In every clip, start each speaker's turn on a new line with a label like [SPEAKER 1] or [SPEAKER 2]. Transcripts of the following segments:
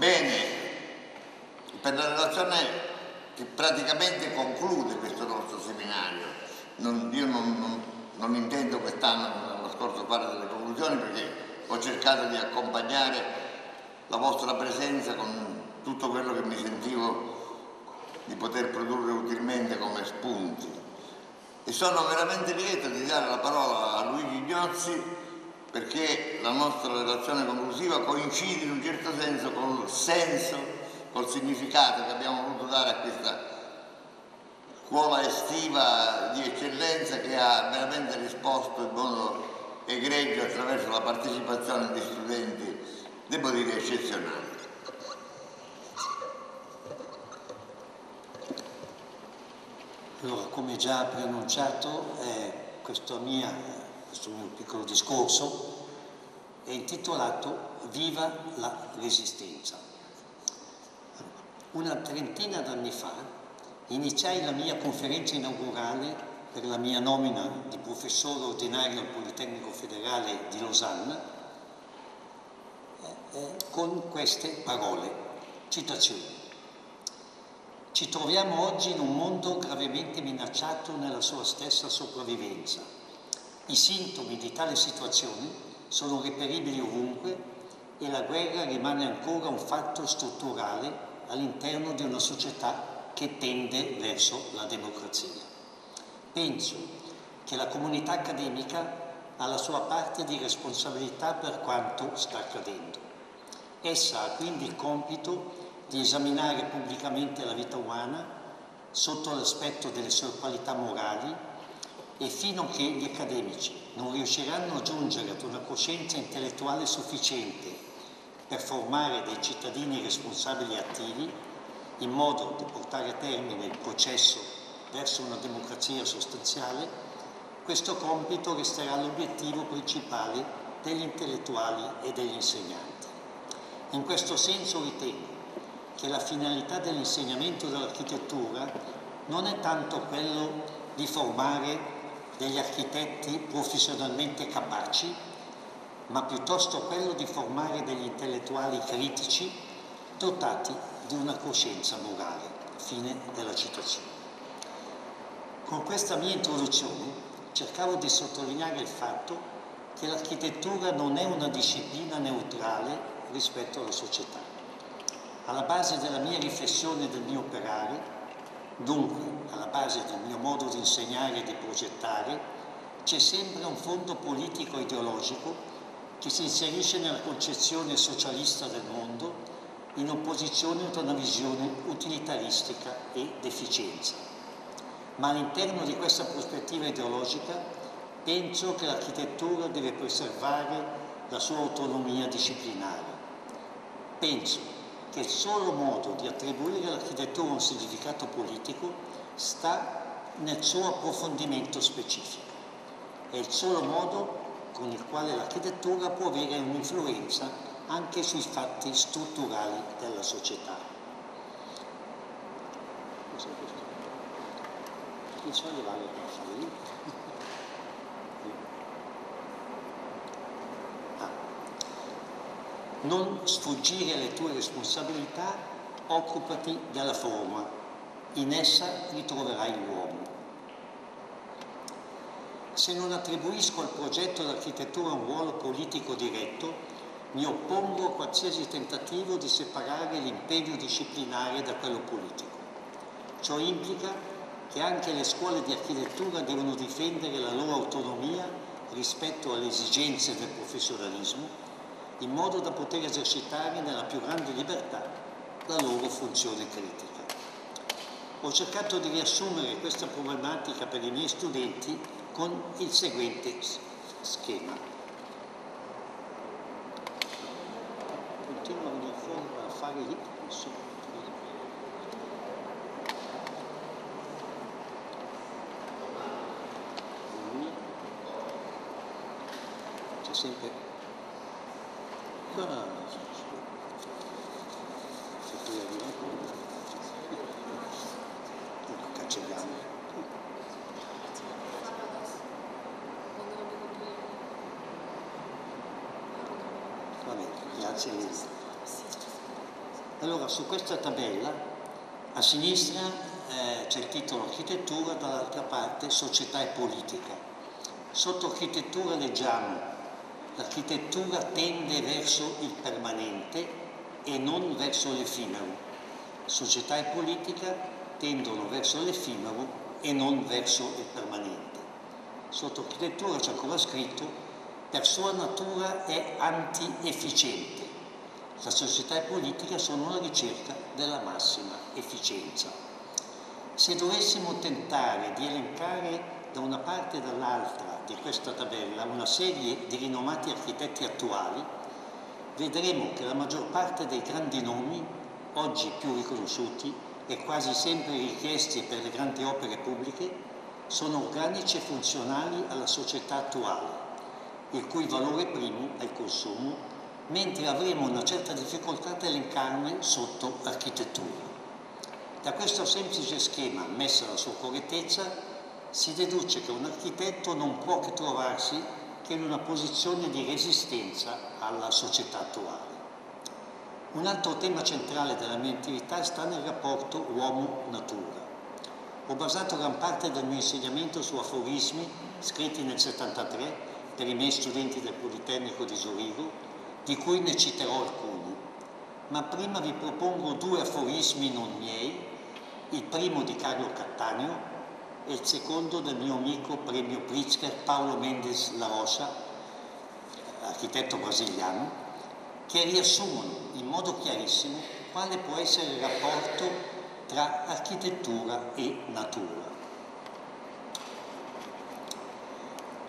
[SPEAKER 1] bene per la relazione che praticamente conclude questo nostro seminario. Non, io non, non, non intendo quest'anno, l'anno scorso, fare delle conclusioni perché ho cercato di accompagnare la vostra presenza con tutto quello che mi sentivo di poter produrre utilmente come spunti. E sono veramente lieto di dare la parola a Luigi Ignozzi perché la nostra relazione conclusiva coincide in un certo senso col senso, col significato che abbiamo voluto dare a questa scuola estiva di eccellenza che ha veramente risposto in modo egregio attraverso la partecipazione di studenti, devo dire, eccezionali.
[SPEAKER 2] Allora, come già preannunciato, eh, questa mia questo mio piccolo discorso, è intitolato Viva la Resistenza. Una trentina d'anni fa iniziai la mia conferenza inaugurale per la mia nomina di professore ordinario al Politecnico Federale di Losanna eh, eh, con queste parole, citazioni. Ci troviamo oggi in un mondo gravemente minacciato nella sua stessa sopravvivenza i sintomi di tale situazione sono reperibili ovunque e la guerra rimane ancora un fatto strutturale all'interno di una società che tende verso la democrazia. Penso che la comunità accademica ha la sua parte di responsabilità per quanto sta accadendo. Essa ha quindi il compito di esaminare pubblicamente la vita umana sotto l'aspetto delle sue qualità morali e fino a che gli accademici non riusciranno a giungere ad una coscienza intellettuale sufficiente per formare dei cittadini responsabili e attivi, in modo da portare a termine il processo verso una democrazia sostanziale, questo compito resterà l'obiettivo principale degli intellettuali e degli insegnanti. In questo senso ritengo che la finalità dell'insegnamento dell'architettura non è tanto quello di formare degli architetti professionalmente capaci, ma piuttosto quello di formare degli intellettuali critici dotati di una coscienza morale. Fine della citazione. Con questa mia introduzione cercavo di sottolineare il fatto che l'architettura non è una disciplina neutrale rispetto alla società. Alla base della mia riflessione e del mio operare Dunque, alla base del mio modo di insegnare e di progettare, c'è sempre un fondo politico e ideologico che si inserisce nella concezione socialista del mondo in opposizione ad una visione utilitaristica e d'efficienza. Ma all'interno di questa prospettiva ideologica penso che l'architettura deve preservare la sua autonomia disciplinare. Penso che il solo modo di attribuire all'architettura un significato politico sta nel suo approfondimento specifico. È il solo modo con il quale l'architettura può avere un'influenza anche sui fatti strutturali della società. Varie non sfuggire alle tue responsabilità, occupati della forma, in essa ritroverai l'uomo. Se non attribuisco al progetto d'architettura un ruolo politico diretto, mi oppongo a qualsiasi tentativo di separare l'impegno disciplinare da quello politico. Ciò implica che anche le scuole di architettura devono difendere la loro autonomia rispetto alle esigenze del professionalismo in modo da poter esercitare nella più grande libertà la loro funzione critica. Ho cercato di riassumere questa problematica per i miei studenti con il seguente schema. Continuo a fare lì, sempre Ah, Grazie. Allora, su questa tabella, a sinistra eh, c'è il titolo architettura, dall'altra parte società e politica. Sotto architettura leggiamo l'architettura tende verso il permanente e non verso l'effimero. Società e politica tendono verso l'effimero e non verso il permanente. Sotto architettura c'è ancora scritto per sua natura è anti-efficiente la società e politica sono alla ricerca della massima efficienza. Se dovessimo tentare di elencare da una parte e dall'altra di questa tabella una serie di rinomati architetti attuali, vedremo che la maggior parte dei grandi nomi, oggi più riconosciuti e quasi sempre richiesti per le grandi opere pubbliche, sono organici e funzionali alla società attuale, il cui valore primo è il consumo mentre avremo una certa difficoltà ad elencarne sotto architettura. Da questo semplice schema, messo alla sua correttezza, si deduce che un architetto non può che trovarsi che in una posizione di resistenza alla società attuale. Un altro tema centrale della mia attività sta nel rapporto uomo-natura. Ho basato gran parte del mio insegnamento su aforismi scritti nel 73 per i miei studenti del Politecnico di Zurigo di cui ne citerò alcuni, ma prima vi propongo due aforismi non miei, il primo di Carlo Cattaneo e il secondo del mio amico premio Pritzker Paolo Mendes La Rosa, architetto brasiliano, che riassumono in modo chiarissimo quale può essere il rapporto tra architettura e natura.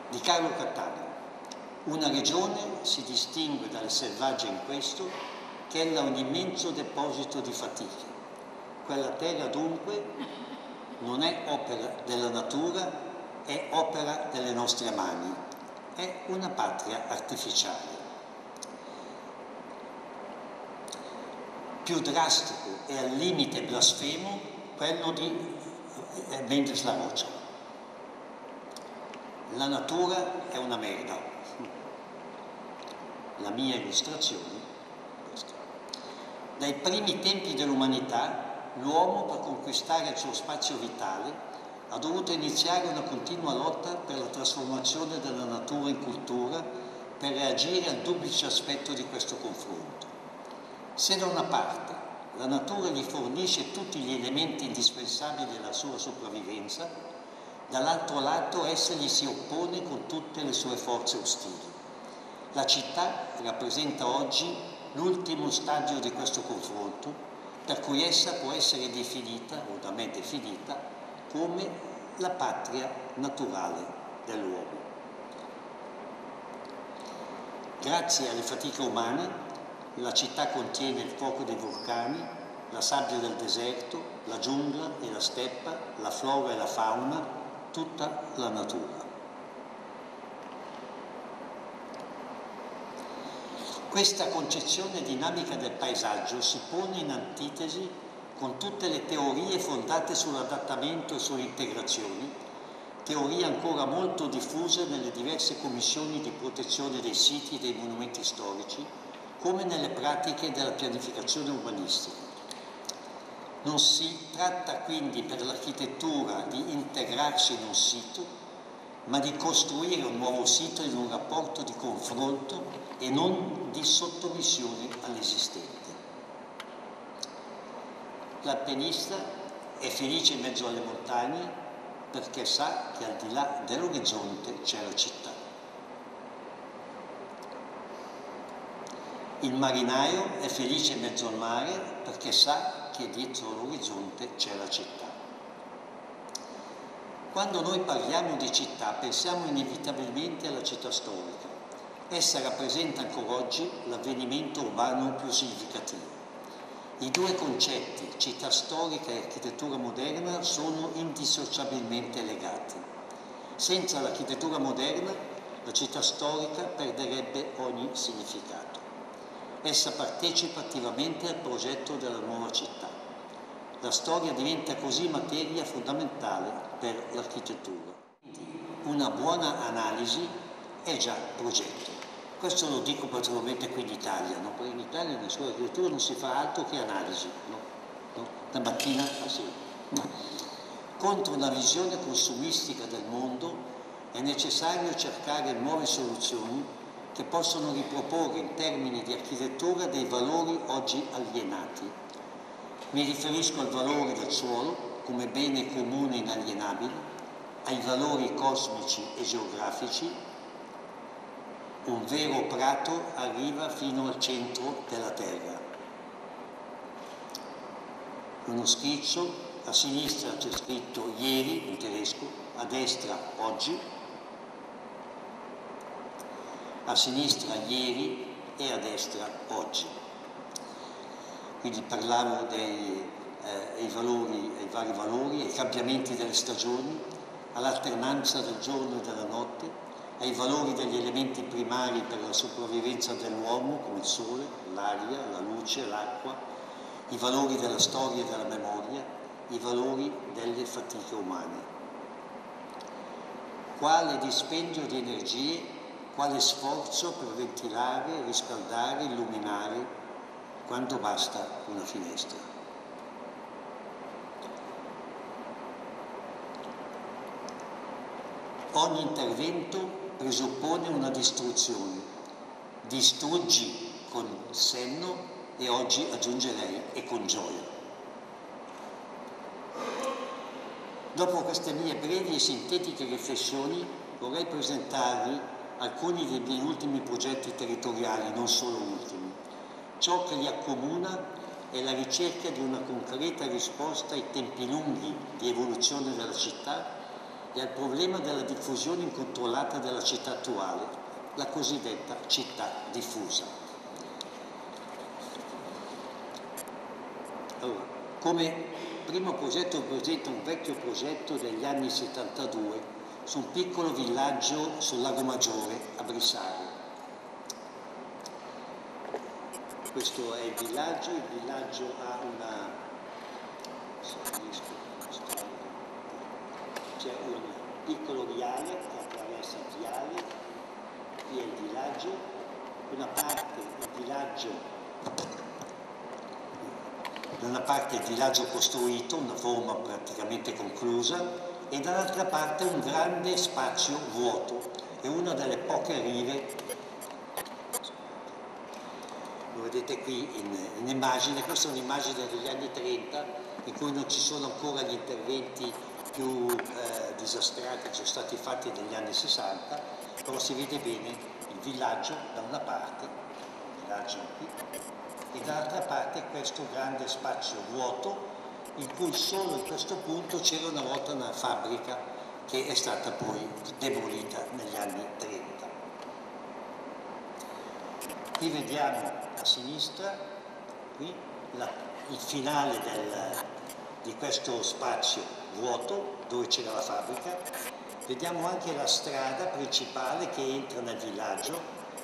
[SPEAKER 2] Di Carlo Cattaneo. Una regione si distingue dalle selvagge in questo che ella è un immenso deposito di fatiche. Quella terra dunque non è opera della natura, è opera delle nostre mani, è una patria artificiale. Più drastico e al limite blasfemo quello di eh, Mendes la Rocha. La natura è una merda la mia illustrazione questa. Dai primi tempi dell'umanità l'uomo per conquistare il suo spazio vitale ha dovuto iniziare una continua lotta per la trasformazione della natura in cultura per reagire al duplice aspetto di questo confronto. Se da una parte la natura gli fornisce tutti gli elementi indispensabili alla sua sopravvivenza, dall'altro lato essa gli si oppone con tutte le sue forze ostili. La città rappresenta oggi l'ultimo stadio di questo confronto, per cui essa può essere definita, o da me definita, come la patria naturale dell'uomo. Grazie alle fatiche umane, la città contiene il fuoco dei vulcani, la sabbia del deserto, la giungla e la steppa, la flora e la fauna, tutta la natura. Questa concezione dinamica del paesaggio si pone in antitesi con tutte le teorie fondate sull'adattamento e sulle integrazioni, teorie ancora molto diffuse nelle diverse commissioni di protezione dei siti e dei monumenti storici, come nelle pratiche della pianificazione urbanistica. Non si tratta quindi per l'architettura di integrarsi in un sito, ma di costruire un nuovo sito in un rapporto di confronto e non di sottomissione all'esistente. L'alpinista è felice in mezzo alle montagne perché sa che al di là dell'orizzonte c'è la città. Il marinaio è felice in mezzo al mare perché sa che dietro l'orizzonte c'è la città. Quando noi parliamo di città pensiamo inevitabilmente alla città storica, Essa rappresenta ancora oggi l'avvenimento urbano più significativo. I due concetti, città storica e architettura moderna, sono indissociabilmente legati. Senza l'architettura moderna, la città storica perderebbe ogni significato. Essa partecipa attivamente al progetto della nuova città. La storia diventa così materia fondamentale per l'architettura. Una buona analisi è già progetto. Questo lo dico particolarmente qui in Italia, no? perché in Italia nella scuola architettura non si fa altro che analisi, no? No? da mattina a sera. Contro una visione consumistica del mondo è necessario cercare nuove soluzioni che possono riproporre in termini di architettura dei valori oggi alienati. Mi riferisco al valore del suolo come bene comune inalienabile, ai valori cosmici e geografici un vero prato arriva fino al centro della terra. Uno schizzo, a sinistra c'è scritto ieri in tedesco, a destra oggi, a sinistra ieri e a destra oggi. Quindi parlavo dei eh, valori, vari valori, ai cambiamenti delle stagioni, all'alternanza del giorno e della notte, ai valori degli elementi primari per la sopravvivenza dell'uomo, come il sole, l'aria, la luce, l'acqua, i valori della storia e della memoria, i valori delle fatiche umane. Quale dispendio di energie, quale sforzo per ventilare, riscaldare, illuminare, quando basta una finestra. Ogni intervento presuppone una distruzione. Distruggi con senno e oggi aggiungerei e con gioia. Dopo queste mie brevi e sintetiche riflessioni vorrei presentarvi alcuni dei miei ultimi progetti territoriali, non solo ultimi. Ciò che li accomuna è la ricerca di una concreta risposta ai tempi lunghi di evoluzione della città e al problema della diffusione incontrollata della città attuale, la cosiddetta città diffusa. Allora, come primo progetto presento un vecchio progetto degli anni 72 su un piccolo villaggio sul Lago Maggiore a Brissago. Questo è il villaggio, il villaggio ha una c'è un piccolo viale che attraversa il viale, qui è il villaggio, una parte il villaggio, da una parte il villaggio costruito, una forma praticamente conclusa, e dall'altra parte un grande spazio vuoto, è una delle poche rive lo vedete qui in, in, immagine, questa è un'immagine degli anni 30 in cui non ci sono ancora gli interventi più eh, disastrati che sono stati fatti negli anni 60, però si vede bene il villaggio da una parte, il villaggio qui, e dall'altra parte questo grande spazio vuoto in cui solo in questo punto c'era una volta una fabbrica che è stata poi demolita negli anni 30. Qui vediamo a sinistra qui, la, il finale del, di questo spazio vuoto dove c'era la fabbrica, vediamo anche la strada principale che entra nel villaggio,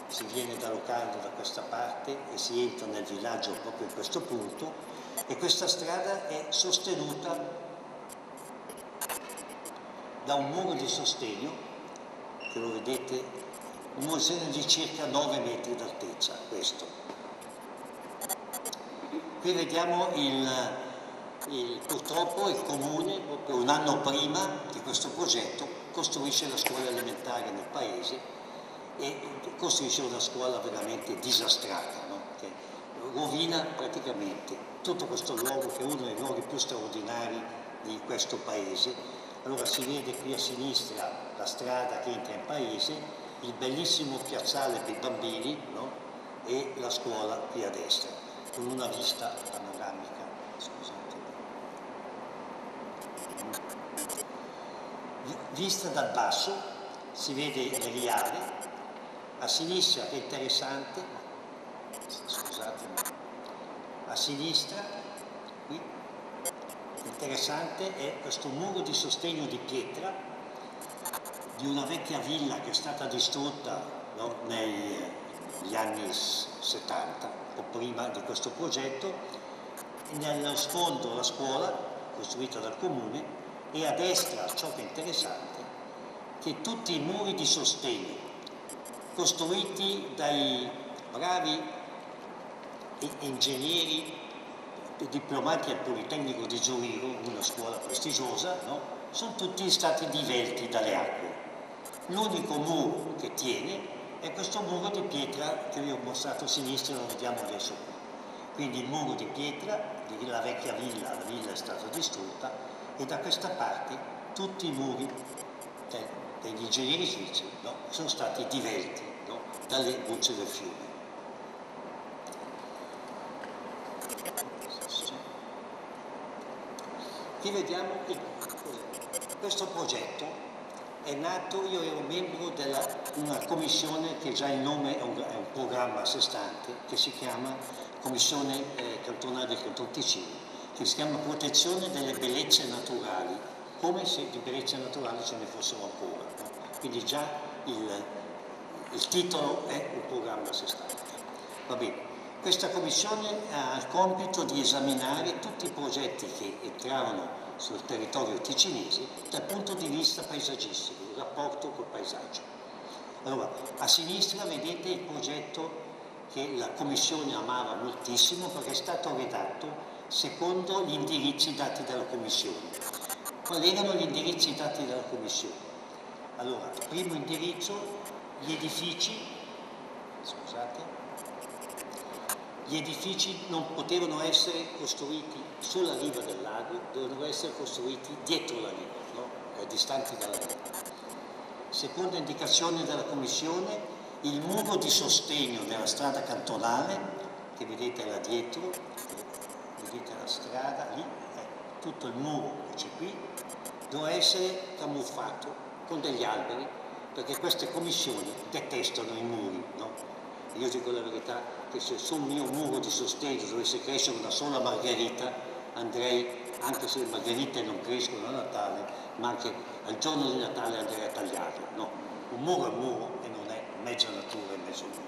[SPEAKER 2] si viene da Locarno da questa parte e si entra nel villaggio proprio in questo punto. E questa strada è sostenuta da un muro di sostegno, che lo vedete, un muro di circa 9 metri d'altezza, questo. Qui vediamo il, il, purtroppo il comune, un anno prima di questo progetto, costruisce la scuola elementare nel paese e costruisce una scuola veramente disastrata, no? che rovina praticamente tutto questo luogo che è uno dei luoghi più straordinari di questo paese. Allora si vede qui a sinistra la strada che entra in paese, il bellissimo piazzale per i bambini no? e la scuola qui a destra, con una vista panoramica. Scusate. Vista dal basso si vede il riale, a sinistra che è interessante, scusatemi, a sinistra qui interessante è questo muro di sostegno di pietra di una vecchia villa che è stata distrutta no, negli anni 70 o prima di questo progetto, nello sfondo la scuola costruita dal comune e a destra ciò che è interessante, che tutti i muri di sostegno costruiti dai bravi ingegneri diplomati al Politecnico di Zurigo, una scuola prestigiosa, no? sono tutti stati divelti dalle acque. L'unico muro che tiene è questo muro di pietra che vi ho mostrato a sinistra, lo vediamo adesso qui. Quindi il muro di pietra la vecchia villa, la villa è stata distrutta e da questa parte tutti i muri degli ingegneri svizzeri no? sono stati divelti no? dalle bucce del fiume. Qui vediamo il, questo progetto è nato, io ero membro di una commissione che già il nome è un, è un, programma a sé stante, che si chiama Commissione eh, Cantonale del Canton Ticino, che si chiama Protezione delle bellezze naturali, come se di bellezze naturali ce ne fossero ancora. No? Quindi già il, il titolo è un programma a sé stante. Questa commissione ha il compito di esaminare tutti i progetti che entravano sul territorio ticinese dal punto di vista paesaggistico, il rapporto col paesaggio. Allora, a sinistra vedete il progetto che la Commissione amava moltissimo perché è stato redatto secondo gli indirizzi dati dalla Commissione. Quali erano gli indirizzi dati dalla Commissione? Allora, primo indirizzo, gli edifici, scusate, gli edifici non potevano essere costruiti sulla riva del lago, dovevano essere costruiti dietro la riva, no? distanti dalla riva. Seconda indicazione della Commissione, il muro di sostegno della strada cantonale, che vedete là dietro, vedete la strada lì, eh, tutto il muro che c'è qui, doveva essere camuffato con degli alberi, perché queste commissioni detestano i muri. No? Io dico la verità che se sul mio muro di sostegno dovesse crescere una sola margherita, andrei, anche se le margherite non crescono a Natale, ma anche al giorno di Natale andrei a tagliarle. No, un muro è un muro e non è mezza natura e mezzo muro.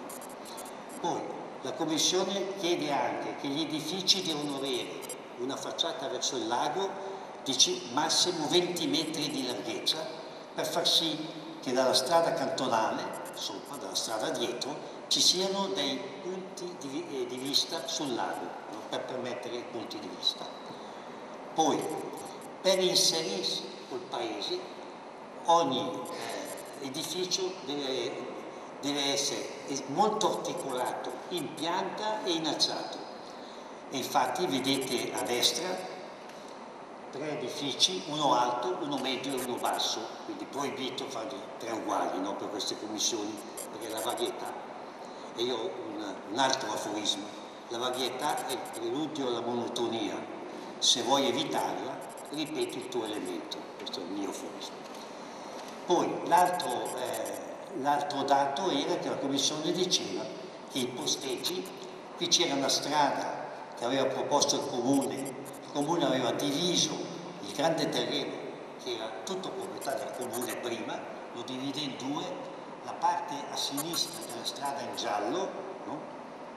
[SPEAKER 2] Poi la Commissione chiede anche che gli edifici devono avere una facciata verso il lago di massimo 20 metri di larghezza per far sì che dalla strada cantonale, sopra, dalla strada dietro, ci siano dei punti di, eh, di vista sul lago, no? per permettere i punti di vista. Poi, per inserirsi col paese, ogni eh, edificio deve, deve, essere molto articolato in pianta e in alzato. Infatti vedete a destra tre edifici, uno alto, uno medio e uno basso, quindi proibito farli tre uguali no, per queste commissioni, perché la varietà e io ho un, un altro aforismo, la varietà è il preludio alla monotonia, se vuoi evitarla ripeti il tuo elemento, questo è il mio aforismo. Poi l'altro, eh, dato era che la Commissione diceva che i posteggi, qui c'era una strada che aveva proposto il Comune, il Comune aveva diviso il grande terreno che era tutto proprietà del Comune prima, lo divide in due parte a sinistra della strada in giallo, no?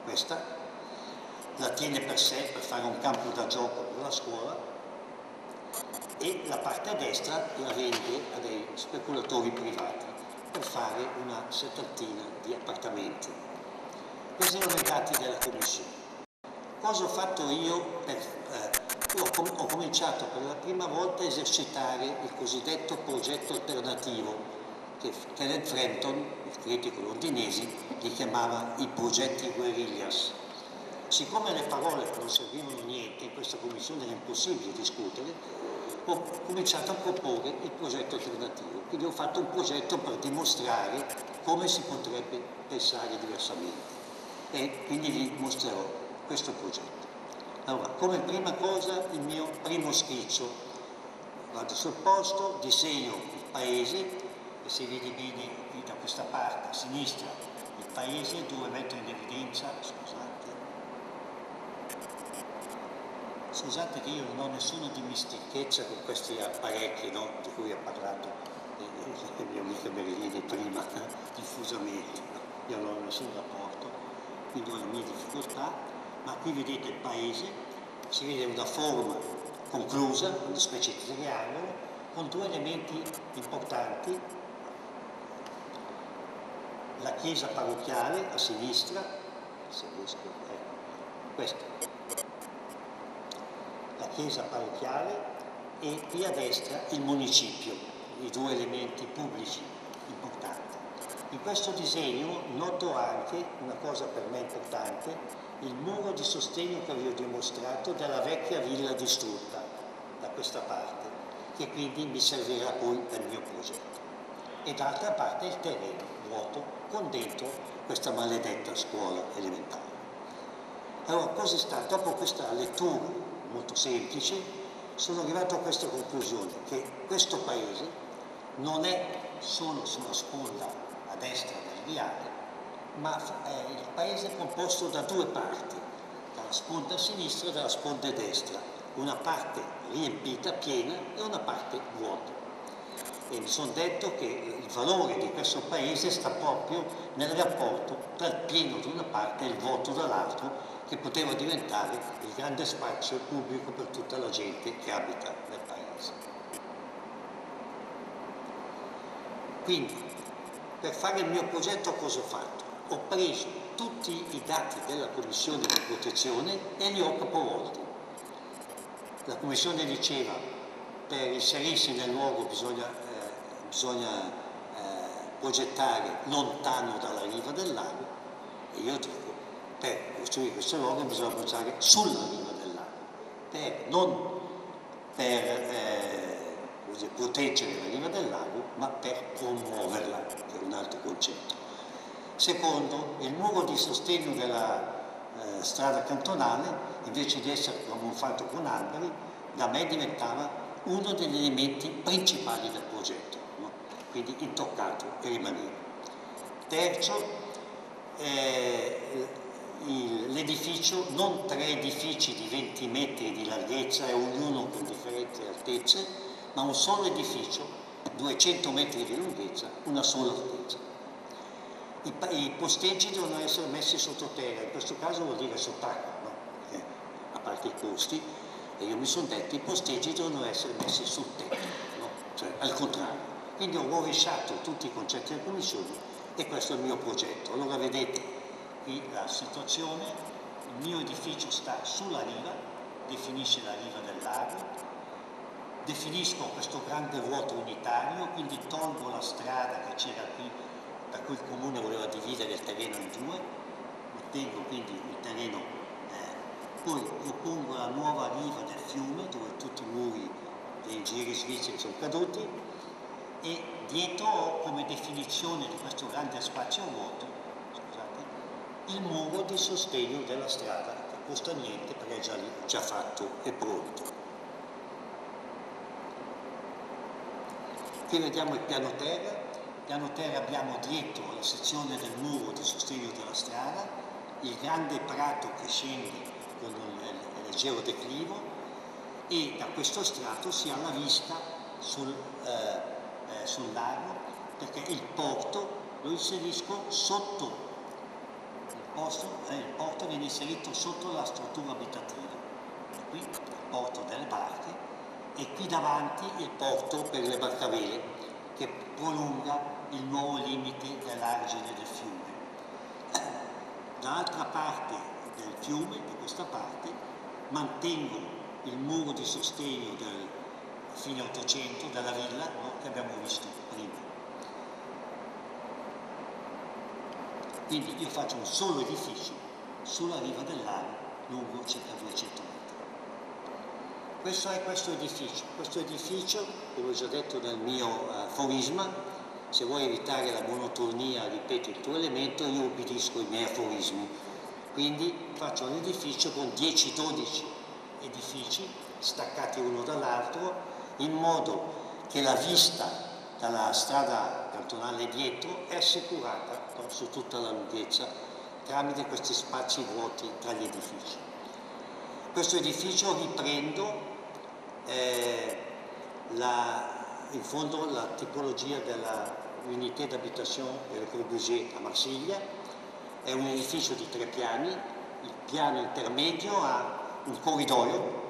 [SPEAKER 2] questa, la tiene per sé per fare un campo da gioco per la scuola e la parte a destra la vende a dei speculatori privati per fare una settantina di appartamenti. Questi erano i dati della commissione. Cosa ho fatto io? Per, eh, ho, com ho cominciato per la prima volta a esercitare il cosiddetto progetto alternativo che Kenneth Frampton, il critico londinese, li chiamava i progetti guerrillas. Siccome le parole non servivano a niente, in questa commissione era impossibile discutere, ho cominciato a proporre il progetto alternativo. Quindi ho fatto un progetto per dimostrare come si potrebbe pensare diversamente. E quindi vi mostrerò questo progetto. Allora, come prima cosa il mio primo schizzo. Vado sul posto, disegno il paese, e se vedi bene da questa parte, a sinistra, il paese dove metto in evidenza, scusate, scusate che io non ho nessuna dimestichezza con questi apparecchi no, di cui ha parlato il mio amico Merlini prima, diffusamente, no? io non ho nessun rapporto, quindi ho le mie difficoltà, ma qui vedete il paese, si vede una forma conclusa, una specie di triangolo, con due elementi importanti la, chiesa parrocchiale a sinistra, se riesco, eh, questa, la chiesa parrocchiale e qui a destra il municipio, i due elementi pubblici importanti. In questo disegno noto anche una cosa per me importante, il muro di sostegno che vi ho dimostrato della vecchia villa distrutta da questa parte, che quindi mi servirà poi per il mio progetto. E d'altra parte il terreno vuoto con dentro questa maledetta scuola elementare. Allora, cosa sta? Dopo questa lettura molto semplice, sono arrivato a questa conclusione, che questo paese non è solo sulla sponda a destra del viale, ma è il paese composto da due parti, dalla sponda sinistra e dalla sponda destra, una parte riempita, piena e una parte vuota. E mi sono detto che il valore di questo paese sta proprio nel rapporto tra il pieno di una parte e il vuoto dall'altro che poteva diventare il grande spazio pubblico per tutta la gente che abita nel paese. Quindi, per fare il mio progetto cosa ho fatto? Ho preso tutti i dati della Commissione di protezione e li ho capovolti. La Commissione diceva per inserirsi nel luogo bisogna, bisogna eh, progettare lontano dalla riva del lago e io dico per costruire questo luogo bisogna pensare sulla riva del lago, per, non per eh, così, proteggere la riva del lago, ma per promuoverla, che è un altro concetto. Secondo, il muro di sostegno della eh, strada cantonale, invece di essere camuffato con alberi, da me diventava uno degli elementi principali del progetto? Quindi intoccato e rimaneva. Terzo, eh, l'edificio, non tre edifici di 20 metri di larghezza e ognuno con differenti altezze, ma un solo edificio, 200 metri di lunghezza, una sola altezza. I, I, posteggi devono essere messi sottoterra, in questo caso vuol dire sott'acqua, no? Perché, a parte i costi, e io mi sono detto i posteggi devono essere messi sul tetto, no? cioè al contrario. Quindi ho rovesciato tutti i concetti della Commissione e questo è il mio progetto. Allora vedete, qui la situazione, il mio edificio sta sulla riva, definisce la riva del lago, definisco questo grande vuoto unitario, quindi tolgo la strada che c'era qui, per cui il comune voleva dividere il terreno in due, ottengo quindi il terreno, eh, poi propongo la nuova riva del fiume dove tutti i muri dei giri svizzeri sono caduti e dietro come definizione di questo grande spazio vuoto il muro di sostegno della strada, che costa niente perché è già lì, già fatto e pronto. Qui vediamo il piano terra, piano terra abbiamo dietro la sezione del muro di sostegno della strada, il grande prato che scende con il leggero declivo e da questo strato si ha la vista sul, eh, eh, sul lago perché il porto lo inserisco sotto posto, eh, il porto viene inserito sotto la struttura abitativa. Qui il porto delle barche e qui davanti il porto per le barcavele che prolunga il nuovo limite dell'argine del fiume. Dall'altra parte del fiume, da questa parte, mantengo il muro di sostegno del fine 800 della villa no, che abbiamo visto prima. Quindi io faccio un solo edificio sulla riva del lago lungo circa 200 metri. Questo è questo edificio. Questo edificio, come ho già detto nel mio uh, aforisma, se vuoi evitare la monotonia, ripeto il tuo elemento, io ubbidisco i miei aforismi. Quindi faccio un edificio con 10-12 edifici staccati uno dall'altro in modo che la vista dalla strada cantonale dietro è assicurata su tutta la lunghezza tramite questi spazi vuoti tra gli edifici. Questo edificio riprendo eh, la, in fondo la tipologia della d'habitation Le Corbusier a Marsiglia, è un edificio di tre piani, il piano intermedio ha un corridoio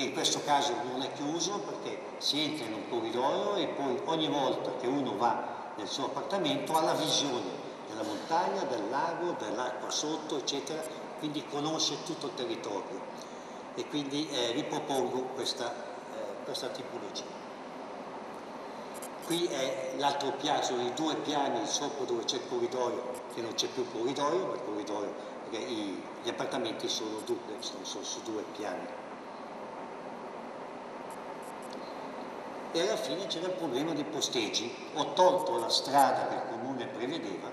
[SPEAKER 2] che in questo caso non è chiuso perché si entra in un corridoio e poi ogni volta che uno va nel suo appartamento ha la visione della montagna, del lago, dell'acqua sotto, eccetera, quindi conosce tutto il territorio e quindi eh, ripropongo questa, eh, questa tipologia. Qui è l'altro piano, sono i due piani sopra dove c'è il corridoio, che non c'è più corridoio, ma il corridoio, perché i, gli appartamenti sono duplex, non sono su due piani. E alla fine c'era il problema dei posteggi. Ho tolto la strada che il comune prevedeva,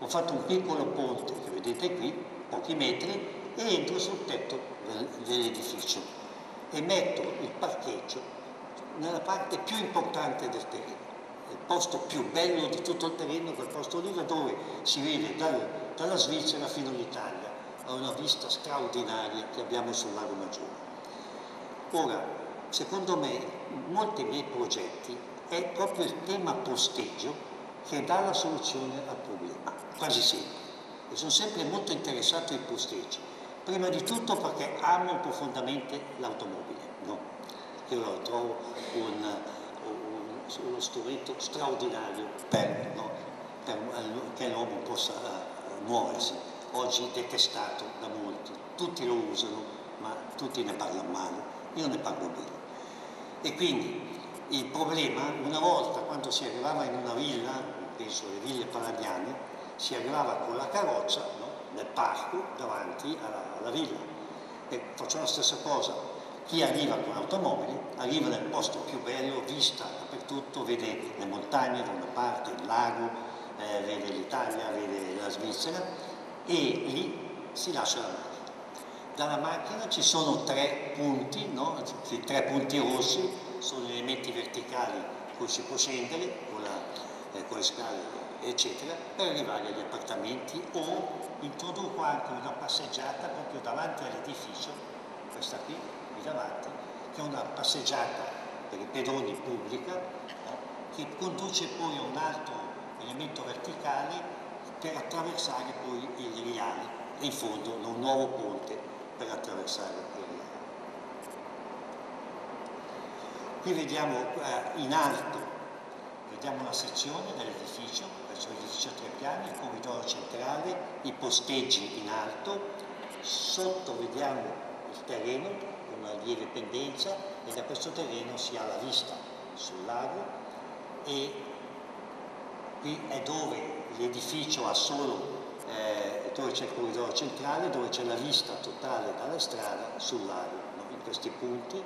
[SPEAKER 2] ho fatto un piccolo ponte che vedete qui, pochi metri, e entro sul tetto dell'edificio e metto il parcheggio nella parte più importante del terreno il posto più bello di tutto il terreno, quel posto lì dove si vede dal, dalla Svizzera fino all'Italia, ha una vista straordinaria che abbiamo sul lago Maggiore. Ora, secondo me, molti miei progetti è proprio il tema posteggio che dà la soluzione al problema, quasi sempre. E sono sempre molto interessato ai posteggi, prima di tutto perché amo profondamente l'automobile, no? Io lo trovo un, uno strumento straordinario per, no, per che l'uomo possa uh, muoversi. Oggi detestato da molti, tutti lo usano, ma tutti ne parlano male, io ne parlo bene. E quindi il problema, una volta quando si arrivava in una villa, penso alle ville palladiane, si arrivava con la carrozza no, nel parco davanti alla, alla villa. E facciamo la stessa cosa, chi arriva con l'automobile arriva nel posto più bello, vista dappertutto, vede le montagne da una parte, il lago, eh, vede l'Italia, vede la Svizzera e lì si lascia la macchina. Dalla macchina ci sono tre punti, no? I tre punti rossi sono elementi verticali cui si può scendere con, la, eh, con le scale eccetera per arrivare agli appartamenti o introduco anche una passeggiata proprio davanti all'edificio, questa qui, qui davanti, che è una passeggiata per i pedoni pubblica, no? che conduce poi a un altro elemento verticale per attraversare poi il Riale in fondo un nuovo ponte per attraversare Riale. Qui vediamo eh, in alto, vediamo una sezione dell'edificio, questo edificio a tre piani, il corridoio centrale, i posteggi in alto, sotto vediamo il terreno una lieve pendenza e da questo terreno si ha la vista sul lago e qui è dove l'edificio ha solo, eh, dove c'è il corridoio centrale, dove c'è la vista totale dalla strada sul lago, no? in questi punti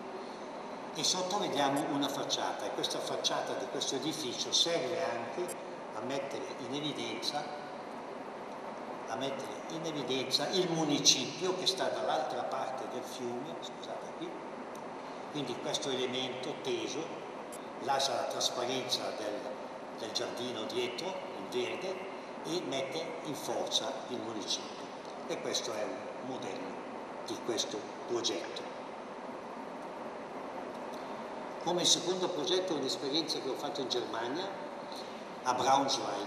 [SPEAKER 2] e sotto vediamo una facciata e questa facciata di questo edificio serve anche a mettere in evidenza mettere in evidenza il municipio che sta dall'altra parte del fiume, scusate qui, quindi questo elemento teso lascia la trasparenza del, del giardino dietro, in verde, e mette in forza il municipio. E questo è un modello di questo progetto. Come secondo progetto un'esperienza che ho fatto in Germania, a Braunschweig,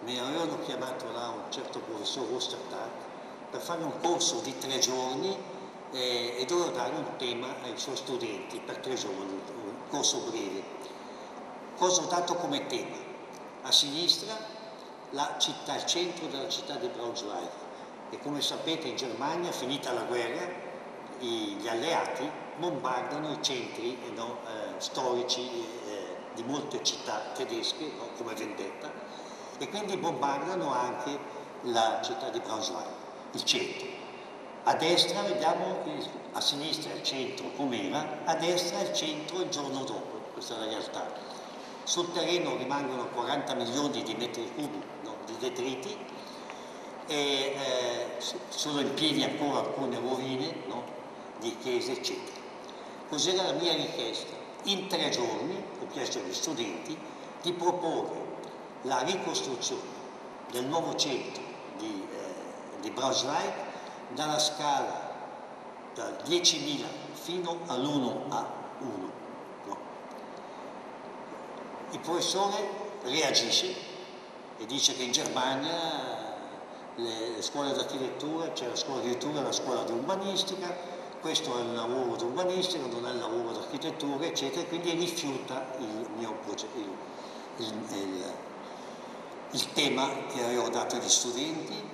[SPEAKER 2] mi avevano chiamato là un certo professor Ostertag per fare un corso di tre giorni eh, e dovevo dare un tema ai suoi studenti per tre giorni, un corso breve. Cosa ho dato come tema? A sinistra la città, il centro della città di Braunschweig e come sapete in Germania, finita la guerra, i, gli alleati bombardano i centri no, eh, storici eh, di molte città tedesche no, come vendetta e quindi bombardano anche la città di Braunschweig, il centro. A destra vediamo, il, a sinistra il centro com'era, a destra il centro il giorno dopo, questa è la realtà. Sul terreno rimangono 40 milioni di metri cubi di detriti e eh, sono in piedi ancora alcune rovine no, di chiese eccetera. Cos'era la mia richiesta? In tre giorni ho chiesto agli studenti di proporre la ricostruzione del nuovo centro di, eh, di Braunschweig dalla scala da 10.000 fino all'1 a 1. No. Il professore reagisce e dice che in Germania le, le scuole d'architettura, c'è la scuola di architettura e la scuola di urbanistica, questo è il lavoro di urbanistica, non è il lavoro di architettura, eccetera, quindi rifiuta il mio il, il, il, tema che avevo dato agli studenti,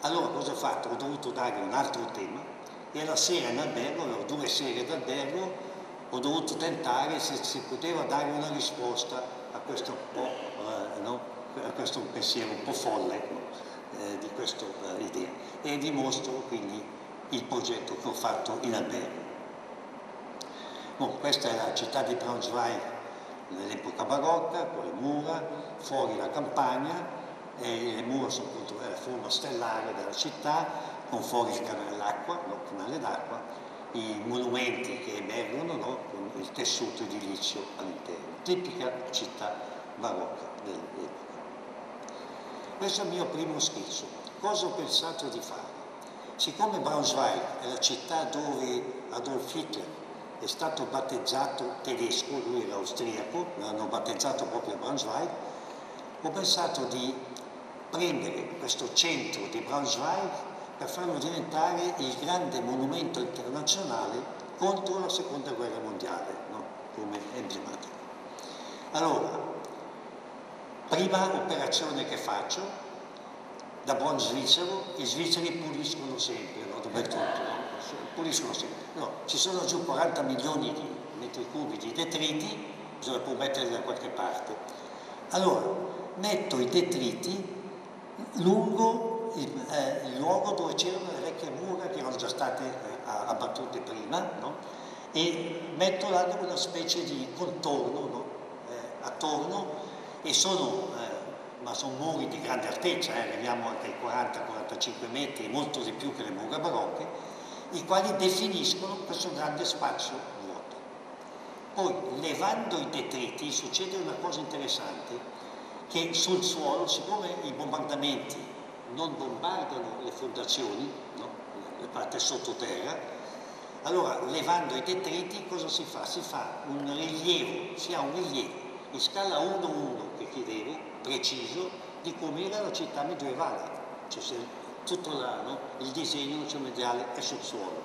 [SPEAKER 2] allora cosa ho fatto? Ho dovuto dare un altro tema e alla sera in albergo, avevo due sere d'albergo, ho dovuto tentare se si poteva dare una risposta a questo, eh, no? A questo pensiero un po' folle eh, di questa eh, idea e dimostro quindi il progetto che ho fatto in albergo. Bon, questa è la città di Braunschweig nell'epoca barocca, con le mura, fuori la campagna, e le mura sono appunto la forma stellare della città, con fuori il canale d'acqua, no, canale d'acqua, i monumenti che emergono no, con il tessuto edilizio all'interno, tipica città barocca dell'epoca. Questo è il mio primo schizzo. Cosa ho pensato di fare? Siccome Braunschweig è la città dove Adolf Hitler è stato battezzato tedesco, lui era austriaco, l'hanno battezzato proprio Braunschweig, ho pensato di prendere questo centro di Braunschweig per farlo diventare il grande monumento internazionale contro la seconda guerra mondiale, no? come emblematico. Allora, prima operazione che faccio, da buon svizzero, i svizzeri puliscono sempre, no? dappertutto, no? puliscono sempre. No, ci sono giù 40 milioni di metri cubi di detriti, bisogna poi metterli da qualche parte. Allora, metto i detriti lungo il, eh, il luogo dove c'erano le vecchie mura che erano già state eh, abbattute prima no? e metto là una specie di contorno no? eh, attorno e sono, eh, ma sono muri di grande altezza, eh, arriviamo anche ai 40-45 metri, molto di più che le mura barocche, i quali definiscono questo grande spazio vuoto. Poi, levando i detriti, succede una cosa interessante, che sul suolo, siccome i bombardamenti non bombardano le fondazioni, no? le parti sottoterra, allora levando i detriti cosa si fa? Si fa un rilievo, si ha un rilievo in scala 1-1 che chiedevo, preciso, di com'era la città medievale, cioè tutto là, no? il disegno cioè, mediale è sul suolo.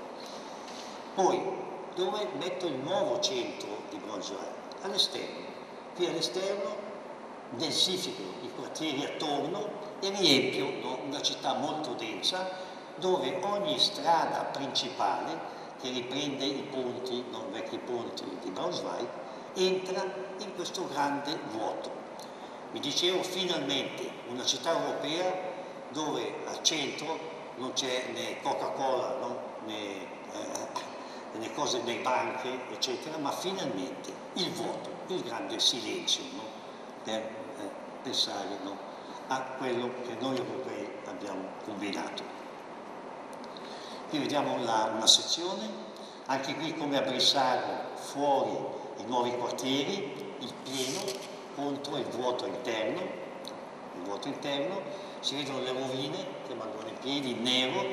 [SPEAKER 2] Poi, dove metto il nuovo centro di Braunschweig? All'esterno. Qui all'esterno densifico i quartieri attorno e riempio no, una città molto densa dove ogni strada principale che riprende i ponti, no, i vecchi ponti di Braunschweig, entra in questo grande vuoto. Vi dicevo finalmente una città europea dove al centro non c'è né Coca-Cola no, né, eh, né, cose, né banche, eccetera, ma finalmente il vuoto, il grande silenzio no, per pensare no, a quello che noi europei abbiamo combinato. Qui vediamo la, una sezione, anche qui come a Brissago fuori i nuovi quartieri, il pieno contro il vuoto interno, il vuoto interno, si vedono le rovine che mandano in piedi in nero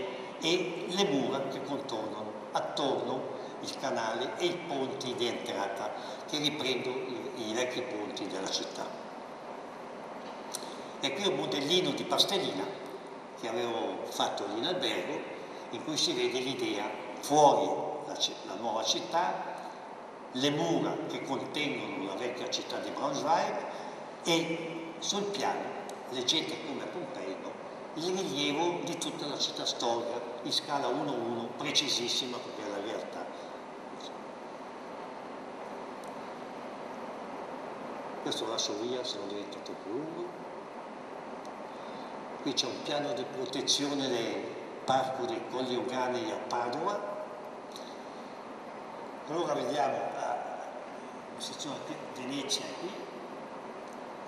[SPEAKER 2] e le mura che contornano attorno il canale e i ponti di entrata che riprendono i, i vecchi ponti della città. E qui un modellino di pastelina che avevo fatto lì in albergo, in cui si vede l'idea fuori la, la nuova città, le mura che contengono la vecchia città di Braunschweig e sul piano, leggete come a Pompei, il rilievo di tutta la città storica in scala 1-1, precisissima perché è la realtà. Questo lascio via se non diventa troppo lungo. Qui c'è un piano di protezione del parco dei Colli Uganei a Padova. Allora vediamo la sezione Venezia qui,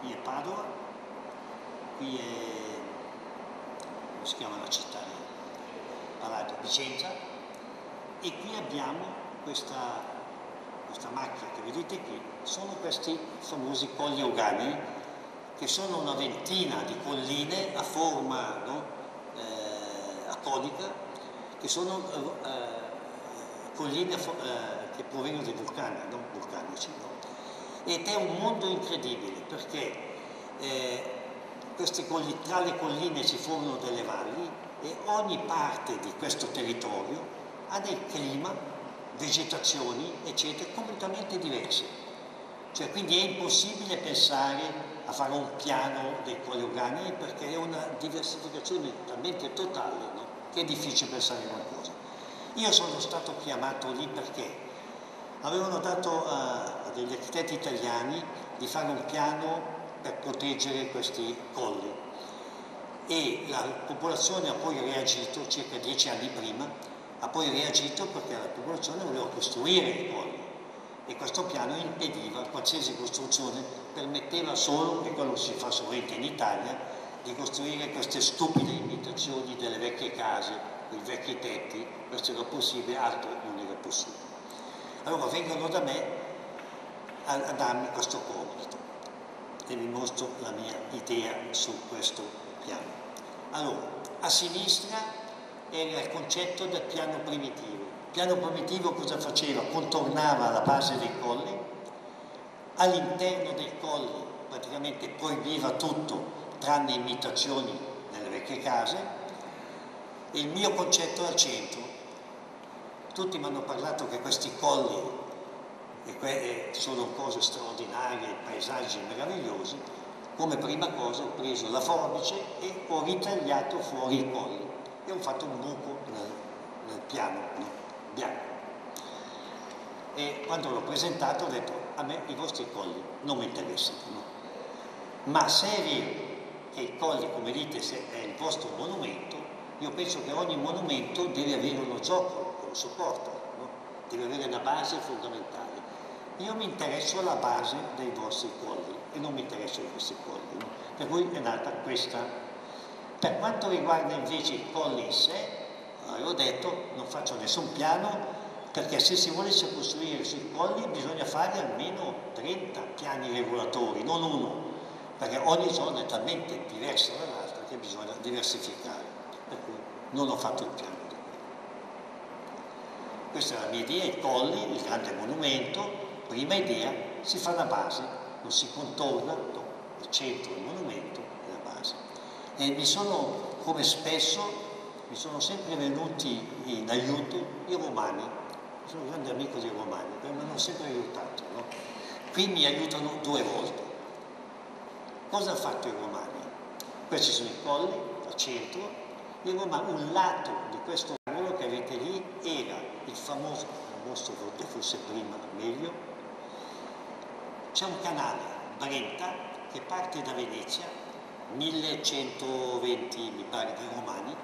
[SPEAKER 2] qui è Padova, qui è, come si chiama la città? Parlato, Vicenza, e qui abbiamo questa, questa macchia che vedete qui, sono questi famosi Colli Uganei che sono una ventina di colline a forma no, eh, atonica, che sono eh, colline eh, che provengono dai vulcani, no? vulcanici. No? Ed è un mondo incredibile perché eh, colline, tra le colline si formano delle valli e ogni parte di questo territorio ha dei clima, vegetazioni, eccetera, completamente diversi Cioè, quindi è impossibile pensare a fare un piano dei organici perché è una diversificazione talmente totale no? che è difficile pensare a qualcosa. Io sono stato chiamato lì perché avevano dato a degli architetti italiani di fare un piano per proteggere questi colli e la popolazione ha poi reagito circa dieci anni prima, ha poi reagito perché la popolazione voleva costruire i colli e questo piano impediva qualsiasi costruzione, permetteva solo, e quello si fa solamente in Italia, di costruire queste stupide imitazioni delle vecchie case, i vecchi tetti, questo era possibile, altro non era possibile. Allora vengono da me a, a darmi questo compito e vi mostro la mia idea su questo piano. Allora, a sinistra era il concetto del piano primitivo. Il piano primitivo cosa faceva? Contornava la base dei colli, all'interno dei colli praticamente proibiva tutto tranne imitazioni nelle vecchie case il mio concetto al centro. Tutti mi hanno parlato che questi colli e sono cose straordinarie, paesaggi meravigliosi, come prima cosa ho preso la forbice e ho ritagliato fuori i colli e ho fatto un buco nel, nel piano no? bianco. E quando l'ho presentato ho detto a me i vostri colli non mi interessano, no? ma se è vero che i colli, come dite, è il vostro monumento, io penso che ogni monumento deve avere uno gioco, supporto, no? deve avere una base fondamentale. Io mi interesso alla base dei vostri colli e non mi interesso di questi colli, no? per cui è nata questa. Per quanto riguarda invece i colli in sé, avevo detto non faccio nessun piano perché se si volesse costruire sui colli bisogna fare almeno 30 piani regolatori, non uno, perché ogni zona è talmente diversa dall'altra che bisogna diversificare, per cui non ho fatto il piano. Questa è la mia idea, i colli, il grande monumento, prima idea, si fa la base, non si contorna, no, il centro del monumento è la base. E mi sono, come spesso, mi sono sempre venuti in aiuto i romani, sono un grande amico dei romani, mi hanno sempre aiutato, no? qui mi aiutano due volte. Cosa hanno fatto i romani? Questi sono i colli, al centro, i romani, un lato di questo angolo che avete lì era il famoso, lo mostro forse prima meglio, c'è un canale, Brenta, che parte da Venezia, 1120 mi pare dei Romani,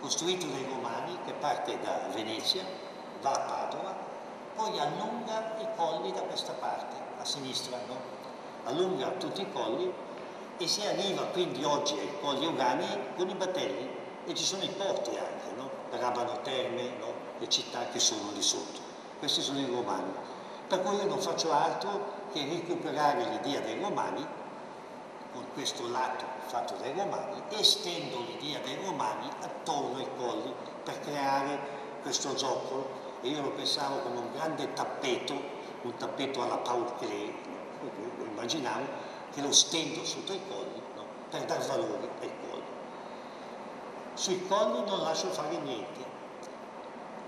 [SPEAKER 2] costruito dai Romani, che parte da Venezia, va a Padova, poi allunga i colli da questa parte, a sinistra, no? allunga tutti i colli e si arriva quindi oggi ai colli Ugani con i battelli e ci sono i porti anche, no? per Abano Terme, no? le città che sono lì sotto. Questi sono i Romani. Per cui io non faccio altro che recuperare l'idea dei romani, con questo lato fatto dai romani, estendo l'idea dei romani attorno ai colli per creare questo gioco. E io lo pensavo come un grande tappeto, un tappeto alla Paul Klee, lo immaginavo, che lo stendo sotto i colli no? per dar valore ai. Sui colli non lascio fare niente,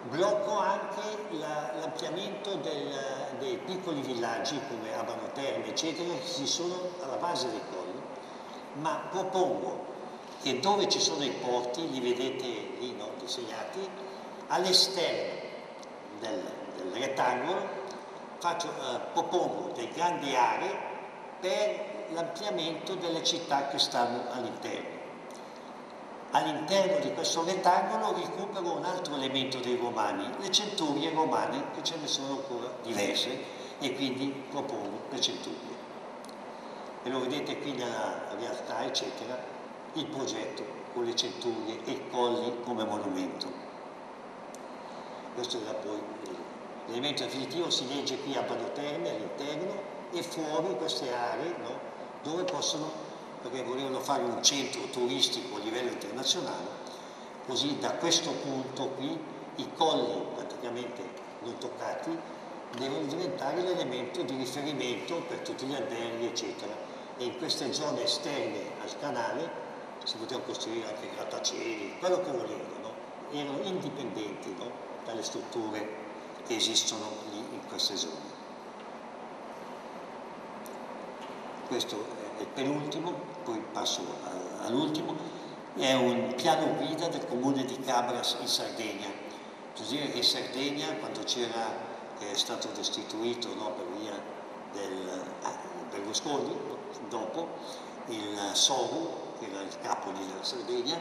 [SPEAKER 2] blocco anche l'ampliamento dei piccoli villaggi come Abano Terme, eccetera, che ci sono alla base dei colli, ma propongo che dove ci sono i porti, li vedete lì no, disegnati, all'esterno del, del, rettangolo faccio, eh, propongo delle grandi aree per l'ampliamento delle città che stanno all'interno all'interno di questo rettangolo recupero un altro elemento dei romani, le centurie romane, che ce ne sono ancora diverse, e quindi propongo le centurie. E lo vedete qui nella realtà, eccetera, il progetto con le centurie e i colli come monumento. Questo era poi l'elemento definitivo, si legge qui a Badoterme all'interno e fuori queste aree no, dove possono perché volevano fare un centro turistico a livello internazionale, così da questo punto qui i colli praticamente non toccati devono diventare l'elemento di riferimento per tutti gli alberghi eccetera e in queste zone esterne al canale si potevano costruire anche grattacieli, quello che volevano, no? erano indipendenti no? dalle strutture che esistono lì in queste zone. questo è il penultimo, poi passo all'ultimo, è un piano guida del comune di Cabras in Sardegna. Bisogna dire che in Sardegna, quando c'era, è stato destituito no, per via del ah, Berlusconi, dopo, il Soru, che era il capo della Sardegna,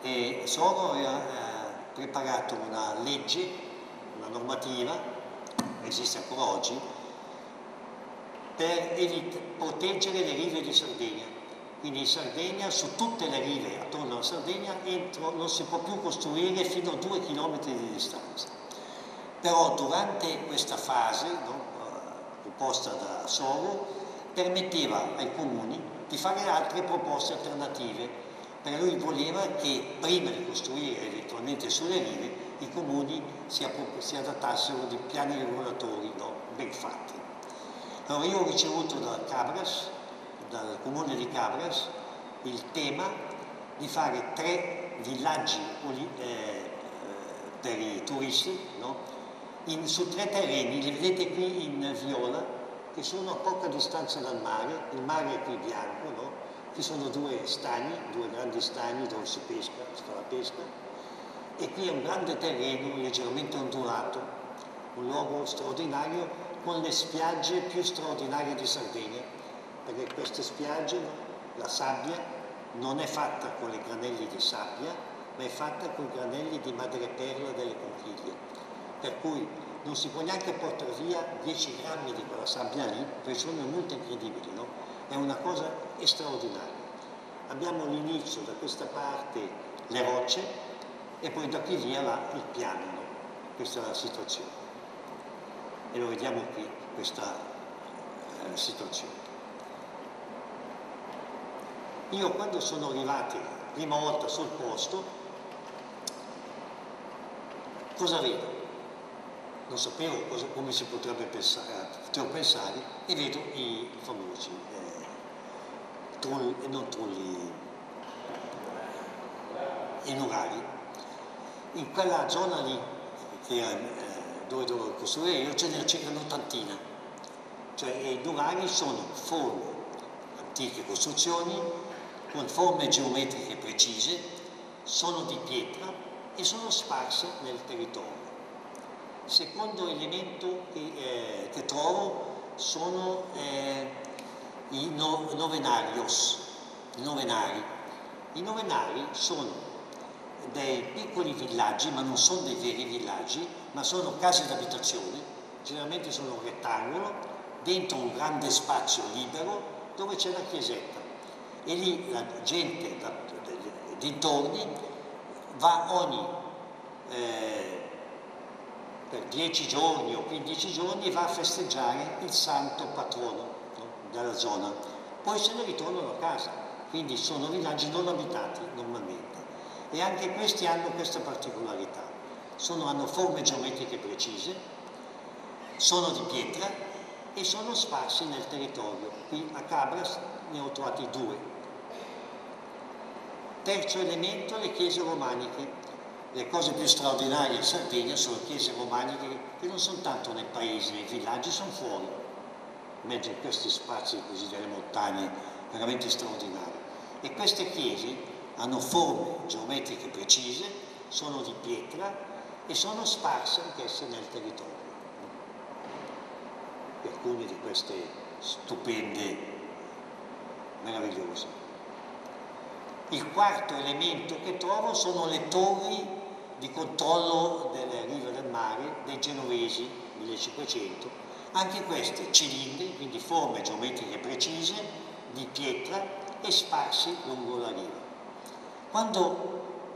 [SPEAKER 2] e Soru aveva eh, preparato una legge, una normativa, esiste ancora oggi, per proteggere le rive di Sardegna. Quindi in Sardegna, su tutte le rive attorno alla Sardegna, entro, non si può più costruire fino a due chilometri di distanza. Però durante questa fase, no, proposta da Soro, permetteva ai comuni di fare altre proposte alternative, perché lui voleva che prima di costruire eventualmente sulle rive i comuni si, si adattassero di piani regolatori no, ben fatti. Allora io ho ricevuto da Cabras, dal comune di Cabras, il tema di fare tre villaggi eh, per i turisti no? in, su tre terreni, li vedete qui in viola, che sono a poca distanza dal mare, il mare è qui bianco, no? qui sono due stagni, due grandi stagni dove si pesca, si fa la pesca, e qui è un grande terreno leggermente ondulato, un luogo straordinario con le spiagge più straordinarie di Sardegna, perché queste spiagge, la sabbia, non è fatta con le granelli di sabbia, ma è fatta con i granelli di madreperla delle conchiglie, per cui non si può neanche portare via 10 grammi di quella sabbia lì, perché sono molto incredibili, no? È una cosa straordinaria. Abbiamo all'inizio da questa parte le rocce e poi da qui via là, il piano, no? Questa è la situazione e lo vediamo qui, questa eh, situazione. Io quando sono arrivati prima volta sul posto, cosa vedo? Non sapevo cosa, come si potrebbe pensare, potevo pensare e vedo i famosi eh, trulli, eh, non trulli, i nurari. In quella zona lì, che era eh, dove dovevo costruire io ce n'era circa un'ottantina. Cioè i nuraghi sono forme, antiche costruzioni, con forme geometriche precise, sono di pietra e sono sparse nel territorio. Secondo elemento che, eh, che trovo sono eh, i no, novenarios, i novenari. I novenari sono dei piccoli villaggi, ma non sono dei veri villaggi, ma sono case d'abitazione, generalmente sono un rettangolo, dentro un grande spazio libero dove c'è la chiesetta. E lì la gente da, dintorni va ogni eh, per 10 giorni o 15 giorni va a festeggiare il santo patrono no, della zona, poi se ne ritornano a casa, quindi sono villaggi non abitati normalmente e anche questi hanno questa particolarità. Sono, hanno forme geometriche precise, sono di pietra e sono sparsi nel territorio. Qui a Cabras ne ho trovati due. Terzo elemento, le chiese romaniche. Le cose più straordinarie in Sardegna sono chiese romaniche che non sono tanto nei paesi, nei villaggi, sono fuori, mentre questi spazi così delle montagne veramente straordinari. E queste chiese hanno forme geometriche precise, sono di pietra e sono sparse anch'esse nel territorio. Alcune di queste stupende, meravigliose. Il quarto elemento che trovo sono le torri di controllo delle rive del mare dei genovesi 1500, anche queste cilindri, quindi forme geometriche precise, di pietra e sparsi lungo la riva. Quando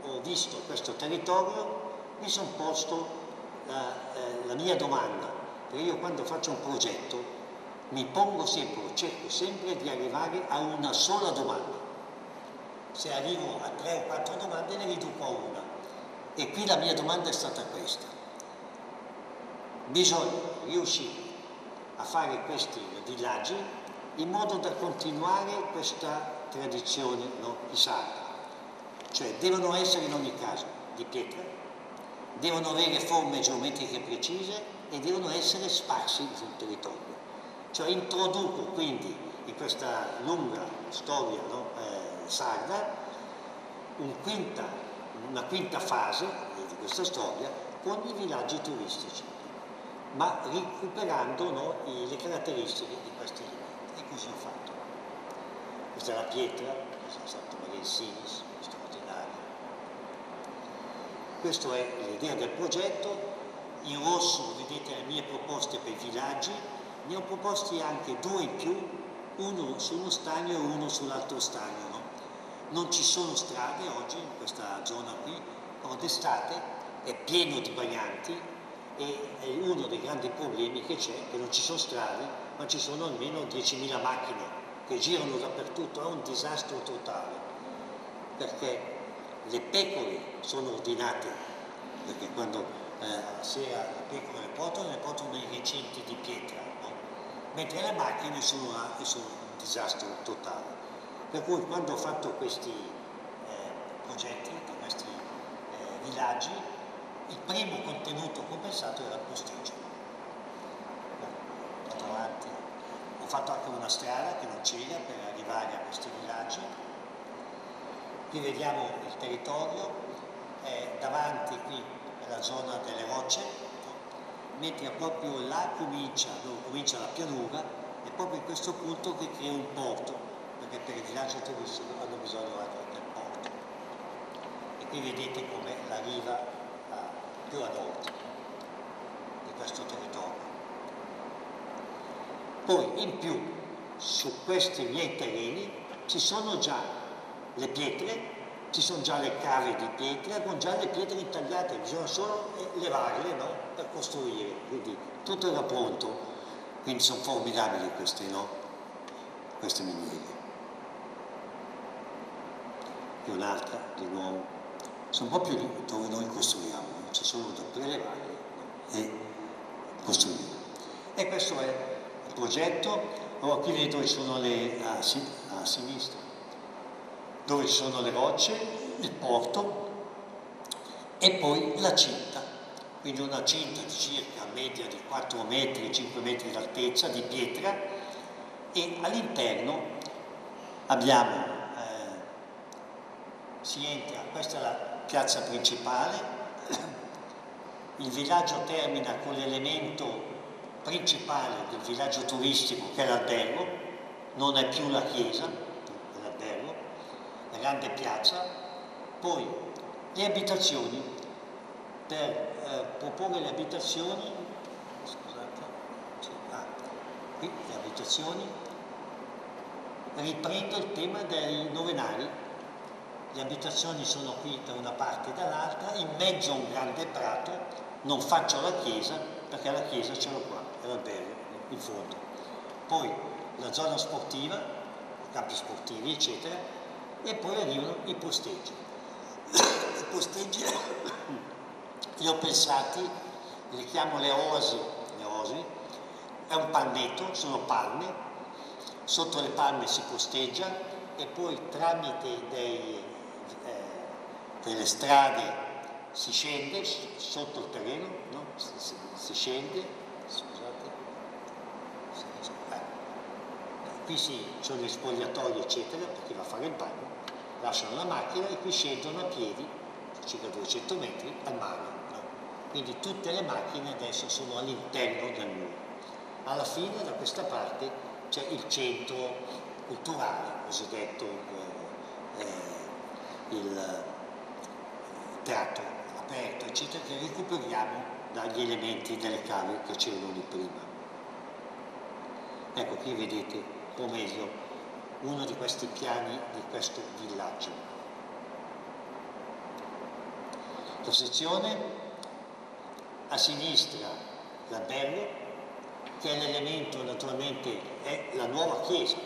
[SPEAKER 2] ho visto questo territorio mi sono posto la, eh, la mia domanda, perché io quando faccio un progetto mi pongo sempre, cerco sempre di arrivare a una sola domanda. Se arrivo a tre o quattro domande ne riduco a una. E qui la mia domanda è stata questa. Bisogna riuscire a fare questi villaggi in modo da continuare questa tradizione no, di sarda cioè devono essere in ogni caso di pietra, devono avere forme geometriche precise e devono essere sparsi sul territorio. Cioè introduco quindi in questa lunga storia no, eh, sarda un quinta, una quinta fase di questa storia con i villaggi turistici, ma recuperando no, le caratteristiche di questi elementi. E così ho fatto. Questa è la pietra, questa è Santa Maria Sinis. Questa è l'idea del progetto. In rosso vedete le mie proposte per i villaggi, ne ho proposti anche due in più, uno su uno stagno e uno sull'altro stagno. No? Non ci sono strade oggi in questa zona qui, però d'estate è pieno di bagnanti e è uno dei grandi problemi che c'è, che non ci sono strade, ma ci sono almeno 10.000 macchine che girano dappertutto, è un disastro totale, perché le pecore sono ordinate, perché quando eh, a sera le pecore portano, le portano nei recinti di pietra, no? mentre le macchine sono e sono un disastro totale. Per cui quando ho fatto questi eh, progetti, questi eh, villaggi, il primo contenuto che ho pensato era il avanti. Ho fatto anche una strada che non c'era per arrivare a questi villaggi. Qui vediamo il territorio, eh, davanti qui è la zona delle rocce, mentre proprio là comincia, dove comincia la pianura, è proprio in questo punto che crea un porto, perché per il villaggio turistico hanno bisogno anche del porto. E qui vedete com'è la riva uh, più ad nord di questo territorio. Poi in più su questi miei terreni ci sono già le pietre, ci sono già le cave di pietra con già le pietre intagliate, bisogna solo levarle no? per costruire, quindi tutto era pronto, quindi sono formidabili queste, no? queste miniere. E un'altra di nuovo, sono proprio lì dove noi costruiamo, c'è solo da prelevare e costruire. E questo è progetto, allora qui vedete dove sono le, a, a sinistra, dove ci sono le rocce, il porto e poi la cinta, quindi una cinta di circa media di 4 metri, 5 metri d'altezza di pietra e all'interno abbiamo, eh, si entra, questa è la piazza principale, il villaggio termina con l'elemento principale del villaggio turistico che è l'albergo, non è più la chiesa, grande piazza, poi le abitazioni, per eh, proporre le abitazioni, scusate, ah, qui le abitazioni, riprendo il tema dei novenari, le abitazioni sono qui da una parte e dall'altra, in mezzo a un grande prato, non faccio la chiesa perché la chiesa ce l'ho qua l'albergo in fondo. Poi la zona sportiva, campi sportivi eccetera, e poi arrivano i posteggi. I posteggi li ho pensati, li chiamo le oasi, le oasi, è un palmetto, sono palme, sotto le palme si posteggia e poi tramite dei, eh, delle strade si scende sotto il terreno, no? si, si, si scende qui si, sono gli spogliatoi eccetera per chi va a fare il bagno, lasciano la macchina e qui scendono a piedi, circa 200 metri, al mare. No? Quindi tutte le macchine adesso sono all'interno del muro. Alla fine da questa parte c'è il centro culturale, cosiddetto eh, eh il teatro aperto, eccetera, che recuperiamo dagli elementi delle cave che c'erano lì prima. Ecco, qui vedete o meglio uno di questi piani di questo villaggio. La sezione a sinistra l'albergo che è l'elemento naturalmente è la nuova chiesa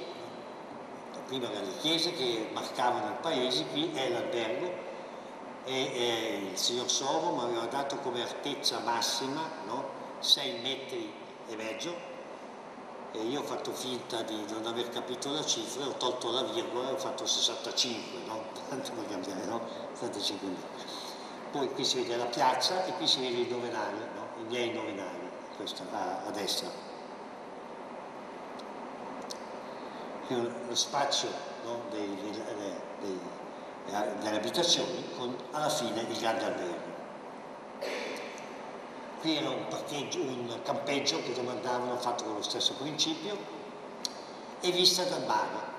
[SPEAKER 2] prima erano le chiese che marcavano il paese qui è l'albergo e, e, il signor Soro mi aveva dato come altezza massima no? 6 metri e mezzo e io ho fatto finta di non aver capito la cifra, ho tolto la virgola e ho fatto 65, no? Tanto per cambiare, no? 65 Poi qui si vede la piazza e qui si vede i novenari, no? I miei novenari, questo a, a destra. lo spazio no, dei, dei, dei, delle abitazioni con alla fine il grande albergo. Qui era un, un campeggio che domandavano fatto con lo stesso principio e vista dal mare.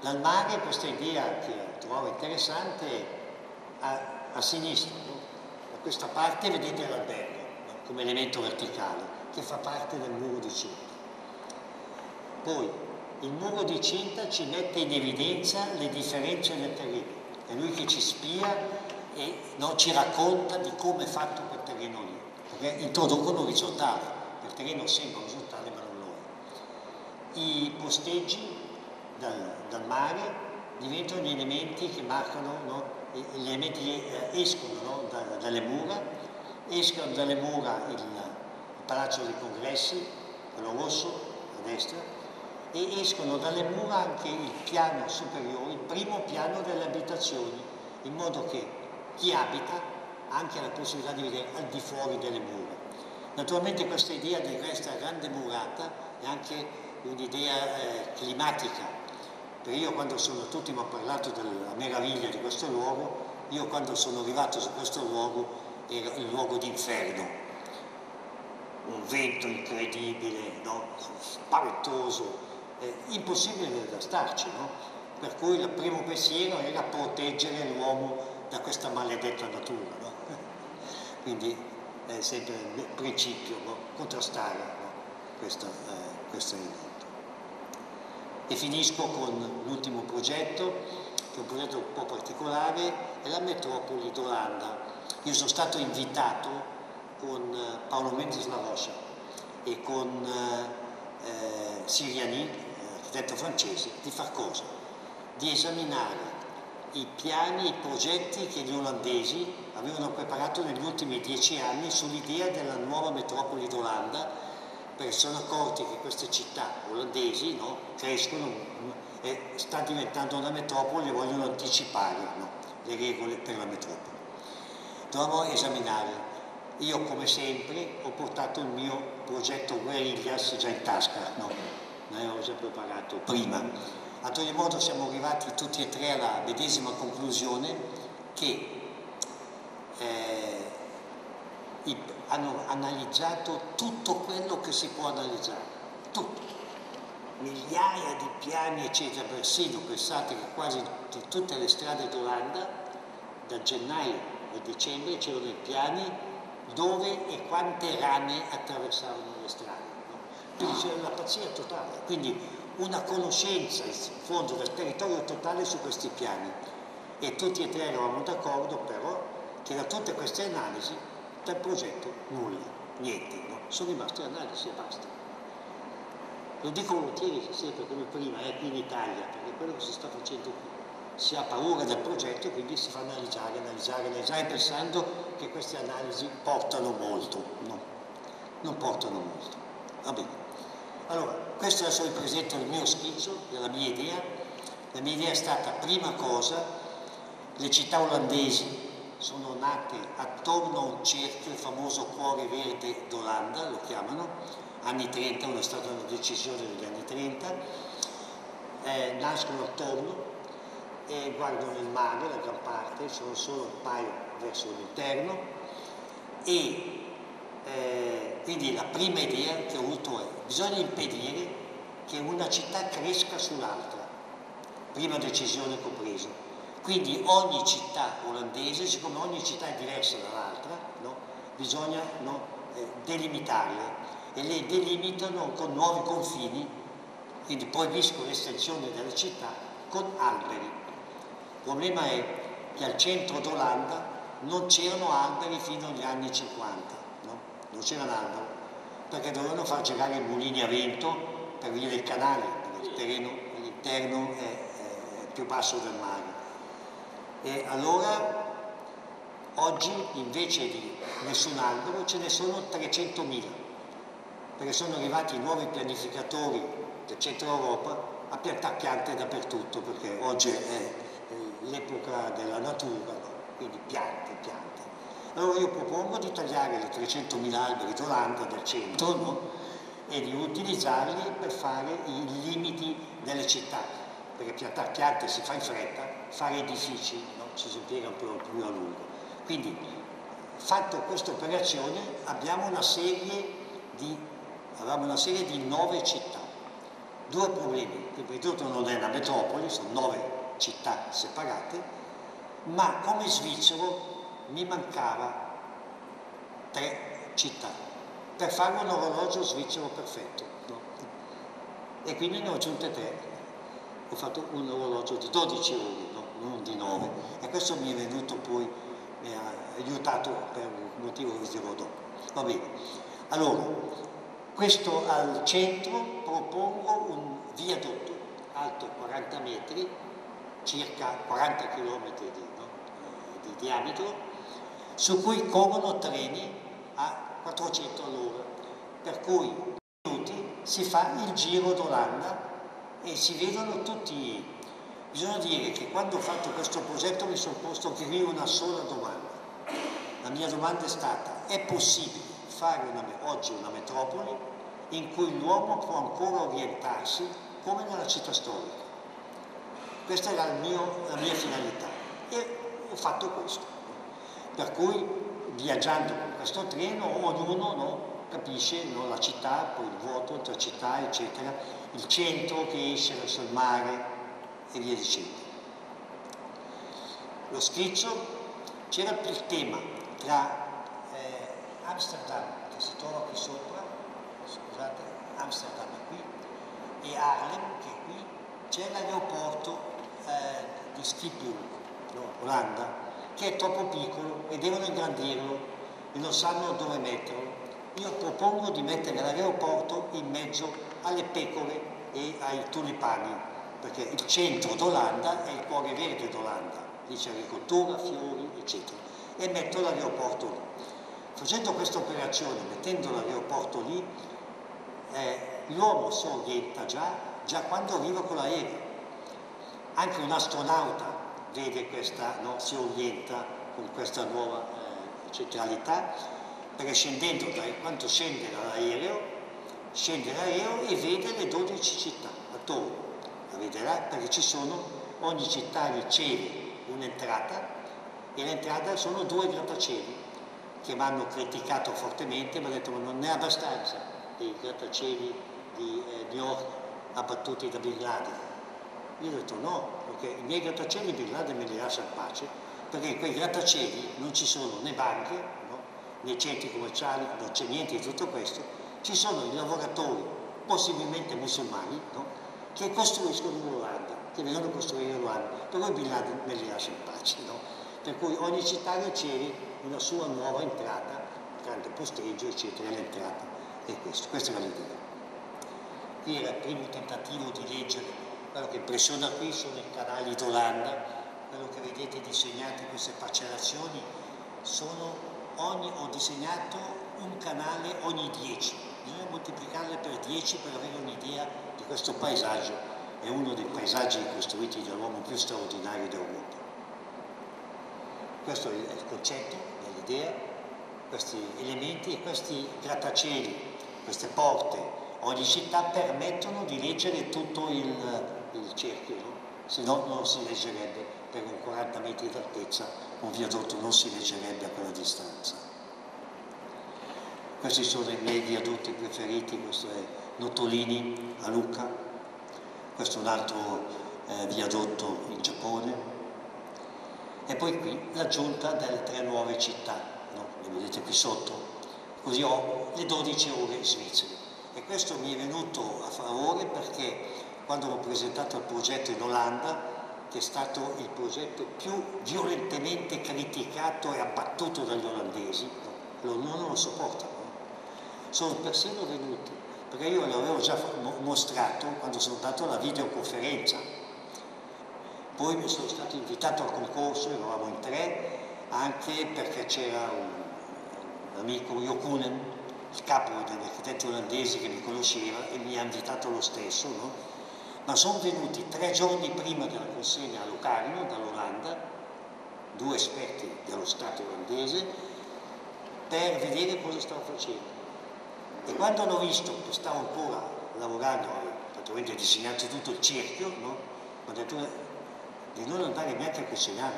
[SPEAKER 2] Dal mare questa idea che trovo interessante a, a sinistra, no? da questa parte vedete l'albergo no? come elemento verticale che fa parte del muro di cinta. Poi il muro di cinta ci mette in evidenza le differenze del terreno, è lui che ci spia e no, ci racconta di come è fatto quel terreno lì, introducono orizzontale, il terreno sembra orizzontale ma non lo è. I posteggi dal, dal mare diventano gli elementi che marcano, no, gli elementi che eh, escono no, da, dalle mura, escono dalle mura il, il Palazzo dei Congressi, quello rosso a destra, e escono dalle mura anche il piano superiore, il primo piano delle abitazioni, in modo che chi abita anche la possibilità di vedere al di fuori delle mura. Naturalmente questa idea di questa grande murata è anche un'idea eh, climatica, perché io quando sono, tutti mi hanno parlato della meraviglia di questo luogo, io quando sono arrivato su questo luogo era il luogo d'inferno, un vento incredibile, no? spaventoso, eh, impossibile da starci, no? per cui il primo pensiero era proteggere l'uomo da questa maledetta natura? Quindi è sempre il principio, no? contrastare questo, eh, questo evento. E finisco con l'ultimo progetto, che è un progetto un po' particolare, è la metropoli d'Olanda. Io sono stato invitato con eh, Paolo Mendes La Rocha e con eh, eh Siriani, architetto francese, di far cosa? Di esaminare i piani, i progetti che gli olandesi avevano preparato negli ultimi dieci anni sull'idea della nuova metropoli d'Olanda, perché sono accorti che queste città olandesi no, crescono e sta diventando una metropoli e vogliono anticipare no, le regole per la metropoli. Dobbiamo esaminare. Io come sempre ho portato il mio progetto Guerillas già in tasca, no? noi avevamo già preparato prima. Ad ogni modo siamo arrivati tutti e tre alla medesima conclusione che eh, hanno analizzato tutto quello che si può analizzare, tutto, migliaia di piani eccetera, persino pensate che quasi tutte le strade d'Olanda da gennaio a dicembre c'erano i piani dove e quante rane attraversavano le strade quindi c'è una pazzia totale, quindi una conoscenza in fondo del territorio totale su questi piani. E tutti e tre eravamo d'accordo però che da tutte queste analisi del progetto nulla, niente, no? sono rimaste analisi e basta. Lo dico volentieri sempre come prima, è qui in Italia, perché quello che si sta facendo qui. Si ha paura del progetto e quindi si fa analizzare, analizzare, analizzare, pensando che queste analisi portano molto. No, non portano molto. Va bene. Allora, questo adesso vi presento il mio schizzo, la mia idea. La mia idea è stata, prima cosa, le città olandesi sono nate attorno a un cerchio, il famoso cuore verde d'Olanda, lo chiamano, anni 30, è stata una decisione degli anni 30, eh, nascono attorno e guardano il mare, la gran parte, sono solo un paio verso l'interno e eh, quindi la prima idea che ho avuto è bisogna impedire che una città cresca sull'altra, prima decisione che ho preso. Quindi ogni città olandese, siccome ogni città è diversa dall'altra, no, bisogna no, eh, delimitarle e le delimitano con nuovi confini, quindi proibiscono l'estensione delle città con alberi. Il problema è che al centro d'Olanda non c'erano alberi fino agli anni 50 non c'era l'albero, perché dovevano far girare i mulini a vento per via del canale, perché il terreno all'interno è, è più basso del mare. E allora oggi invece di nessun albero ce ne sono 300.000, perché sono arrivati i nuovi pianificatori del centro Europa a piantare piante dappertutto, perché oggi è l'epoca della natura, quindi piante, piante. Allora io propongo di tagliare le 300.000 alberi d'Olanda dal centro no? e di utilizzarli per fare i limiti delle città. perché piantare piante si fa in fretta, fare edifici no? ci si impiega un po' più a lungo. Quindi, fatto questa operazione, abbiamo una serie di, una serie di nove città. Due problemi, prima di tutto non è una metropoli, sono nove città separate, ma come svizzero mi mancava tre città per fare un orologio svizzero perfetto. No? E quindi ne ho aggiunte tre. Ho fatto un orologio di 12 ore? Non di 9. E questo mi è venuto poi, mi ha aiutato per un motivo che vi dirò dopo. Va bene. Allora, questo al centro propongo un viadotto alto 40 metri, circa 40 km di, no? di diametro, su cui corrono treni a 400 all'ora, per cui in minuti si fa il giro d'Olanda e si vedono tutti. Bisogna dire che quando ho fatto questo progetto mi sono posto anche qui una sola domanda. La mia domanda è stata, è possibile fare una, oggi una metropoli in cui l'uomo può ancora orientarsi come nella città storica? Questa era mio, la mia finalità e ho fatto questo. Per cui viaggiando con questo treno ognuno no, capisce no, la città, poi il vuoto tra città, eccetera, il centro che esce verso il mare e via dicendo. Lo schizzo c'era più il tema tra eh, Amsterdam, che si trova qui sopra, scusate, Amsterdam è qui, e Harlem, che è qui, c'è l'aeroporto eh, di Schiphol, no, Olanda, che è troppo piccolo e devono ingrandirlo e non sanno dove metterlo. Io propongo di mettere l'aeroporto in mezzo alle pecore e ai tulipani, perché il centro d'Olanda è il cuore verde d'Olanda, lì c'è agricoltura, fiori, eccetera, e metto l'aeroporto lì. Facendo questa operazione, mettendo l'aeroporto lì, eh, l'uomo si orienta già, già quando arriva con l'aereo. Anche un astronauta vede questa, no, si orienta con questa nuova eh, centralità, perché scendendo da quanto scende dall'aereo, scende l'aereo e vede le 12 città attorno, vedrà perché ci sono, ogni città riceve un'entrata e l'entrata sono due grattacieli che mi hanno criticato fortemente, mi hanno detto ma non è abbastanza dei grattacieli di eh, New York abbattuti da Bin Laden. Io ho detto no, perché i miei grattacieli Bin Laden me li lascia in pace, perché in quei grattacieli non ci sono né banche, no? né centri commerciali, non c'è niente di tutto questo, ci sono i lavoratori, possibilmente musulmani, no? Che costruiscono in Olanda, che vengono costruire in Olanda, per cui Bin Laden me li lascia in pace. No? Per cui ogni città riceve una sua nuova entrata, grande posteggio, eccetera, l'entrata è questo, questa era l'idea. Era il primo tentativo di leggere, quello che impressiona qui sono i canali d'Olanda, quello che vedete disegnati queste parcellazioni, sono ogni, ho disegnato un canale ogni 10, bisogna moltiplicarle per 10 per avere un'idea di questo paesaggio, è uno dei paesaggi costruiti dall'uomo più straordinario d'Europa. Questo è il concetto, l'idea, questi elementi e questi grattacieli, queste porte, ogni città permettono di leggere tutto il, il cerchio, no? se no non si leggerebbe per un 40 metri d'altezza, un viadotto non si leggerebbe a quella distanza. Questi sono i miei viadotti preferiti, questo è Nottolini a Lucca, questo è un altro eh, viadotto in Giappone, e poi qui l'aggiunta delle tre nuove città, no? le vedete qui sotto, così ho le 12 ore svizzere. E questo mi è venuto a favore perché quando ho presentato il progetto in Olanda, che è stato il progetto più violentemente criticato e abbattuto dagli olandesi, no? non lo sopportano, sono persino venuti, perché io l'avevo già mostrato quando sono andato alla videoconferenza poi mi sono stato invitato al concorso, eravamo in tre, anche perché c'era un amico Jokunen, il capo degli architetti olandesi che mi conosceva e mi ha invitato lo stesso, no? ma sono venuti tre giorni prima della consegna a Locarno dall'Olanda, due esperti dello Stato olandese, per vedere cosa stavo facendo. E quando hanno visto che stavo ancora lavorando, praticamente disegnato tutto il cerchio, no? addirittura di non andare neanche a cucinare,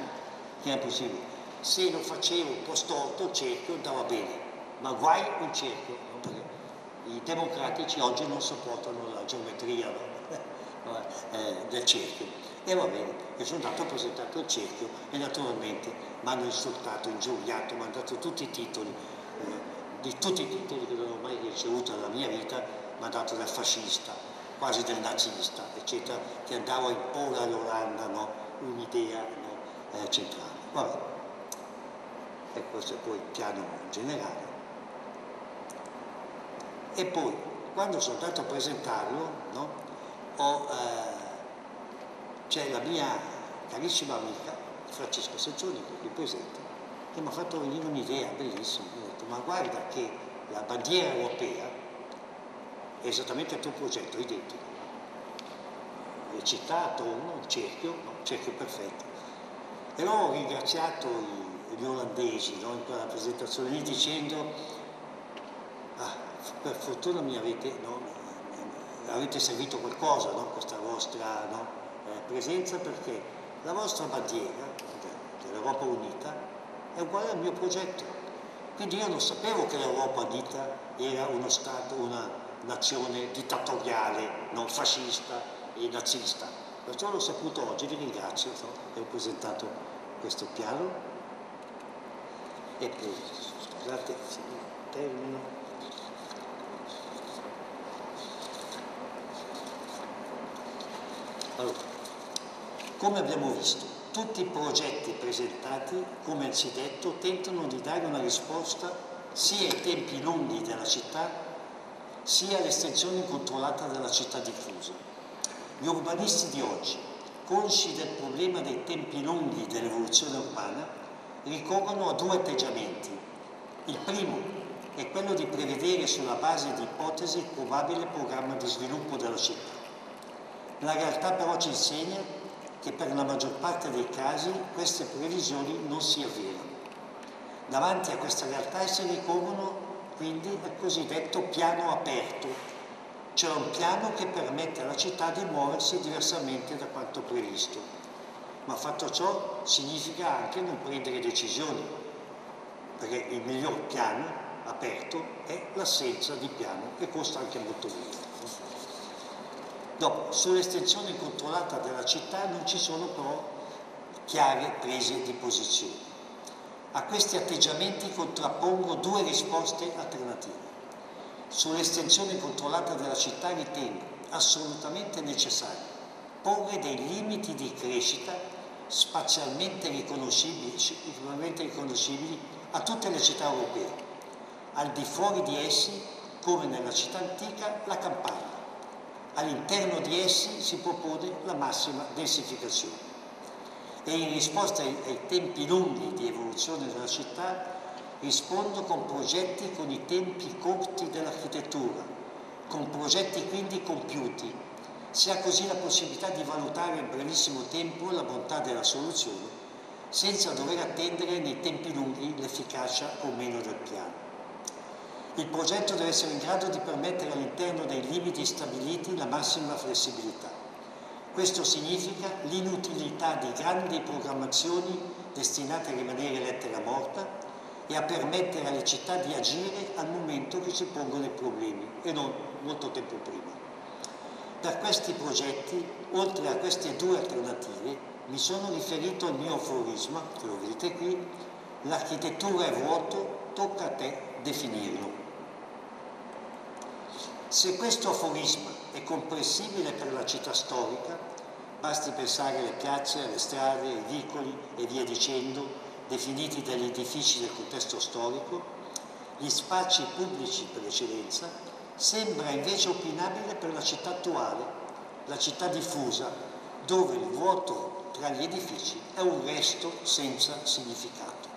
[SPEAKER 2] che era possibile. Se lo facevo un po' storto, il cerchio andava bene, ma guai un cerchio, no? perché i democratici oggi non sopportano la geometria no? eh, del cerchio. E va bene, e sono andato a presentare il cerchio e naturalmente mi hanno insultato, ingiuriato, mi hanno dato tutti i titoli, eh, di tutti i titoli che non ho mai ricevuto nella mia vita, mi ha dato del fascista, quasi del nazista, eccetera, che andavo a imporre all'Olanda no? un'idea no? eh, centrale. Vabbè. E questo è poi il piano generale. E poi, quando sono andato a presentarlo, no? ho, eh, c'è la mia carissima amica, Francesca è qui presente, che mi ha fatto venire un'idea bellissima. Detto, ma guarda che la bandiera europea è esattamente il tuo progetto, identico. Hai citato uno, il cerchio, no, il cerchio perfetto. E ho ringraziato i, gli olandesi no, in quella presentazione lì dicendo, ah, per fortuna mi avete, no, avete servito qualcosa, questa vostra eh, presenza, perché la vostra bandiera dell'Europa Unita è uguale al mio progetto. Quindi io non sapevo che l'Europa Unita era uno Stato, una nazione dittatoriale, non fascista e nazista. Questo l'ho saputo oggi, vi ringrazio per aver presentato questo piano. E poi, scusate, termino. Allora, come abbiamo visto, tutti i progetti presentati, come anzidetto, tentano di dare una risposta sia ai tempi lunghi della città, sia all'estensione controllata della città diffusa. Gli urbanisti di oggi, consci del problema dei tempi lunghi dell'evoluzione urbana, ricorrono a due atteggiamenti. Il primo è quello di prevedere sulla base di ipotesi il probabile programma di sviluppo della città. La realtà però ci insegna che per la maggior parte dei casi queste previsioni non si avverano. Davanti a questa realtà si ricorrono quindi al cosiddetto piano aperto, cioè un piano che permette alla città di muoversi diversamente da quanto previsto. Ma fatto ciò significa anche non prendere decisioni, perché il miglior piano aperto è l'assenza di piano che costa anche molto meno. Dopo, sull'estensione controllata della città non ci sono però chiare prese di posizione. A questi atteggiamenti contrappongo due risposte alternative. Sull'estensione controllata della città ritengo assolutamente necessario porre dei limiti di crescita spazialmente riconoscibili, riconoscibili a tutte le città europee. Al di fuori di essi, come nella città antica, la campagna all'interno di essi si propone la massima densificazione. E in risposta ai, ai tempi lunghi di evoluzione della città rispondo con progetti con i tempi corti dell'architettura, con progetti quindi compiuti. Si ha così la possibilità di valutare in brevissimo tempo la bontà della soluzione, senza dover attendere nei tempi lunghi l'efficacia o meno del piano. Il progetto deve essere in grado di permettere all'interno dei limiti stabiliti la massima flessibilità. Questo significa l'inutilità di grandi programmazioni destinate a rimanere lettera morta e a permettere alle città di agire al momento che si pongono i problemi e non molto tempo prima. Per questi progetti, oltre a queste due alternative, mi sono riferito al mio aforisma, che lo vedete qui, l'architettura è vuoto, tocca a te definirlo. Se questo aforisma è comprensibile per la città storica, basti pensare alle piazze, alle strade, ai vicoli e via dicendo, definiti dagli edifici del contesto storico, gli spazi pubblici per eccellenza, sembra invece opinabile per la città attuale, la città diffusa, dove il vuoto tra gli edifici è un resto senza significato.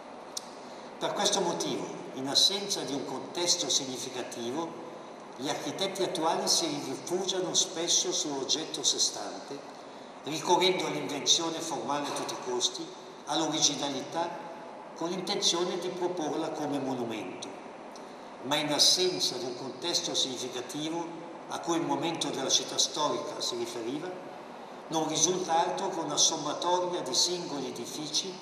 [SPEAKER 2] Per questo motivo, in assenza di un contesto significativo, gli architetti attuali si rifugiano spesso sull'oggetto sestante, ricorrendo all'invenzione formale a tutti i costi, all'originalità, con l'intenzione di proporla come monumento. Ma in assenza di un contesto significativo a cui il momento della città storica si riferiva, non risulta altro che una sommatoria di singoli edifici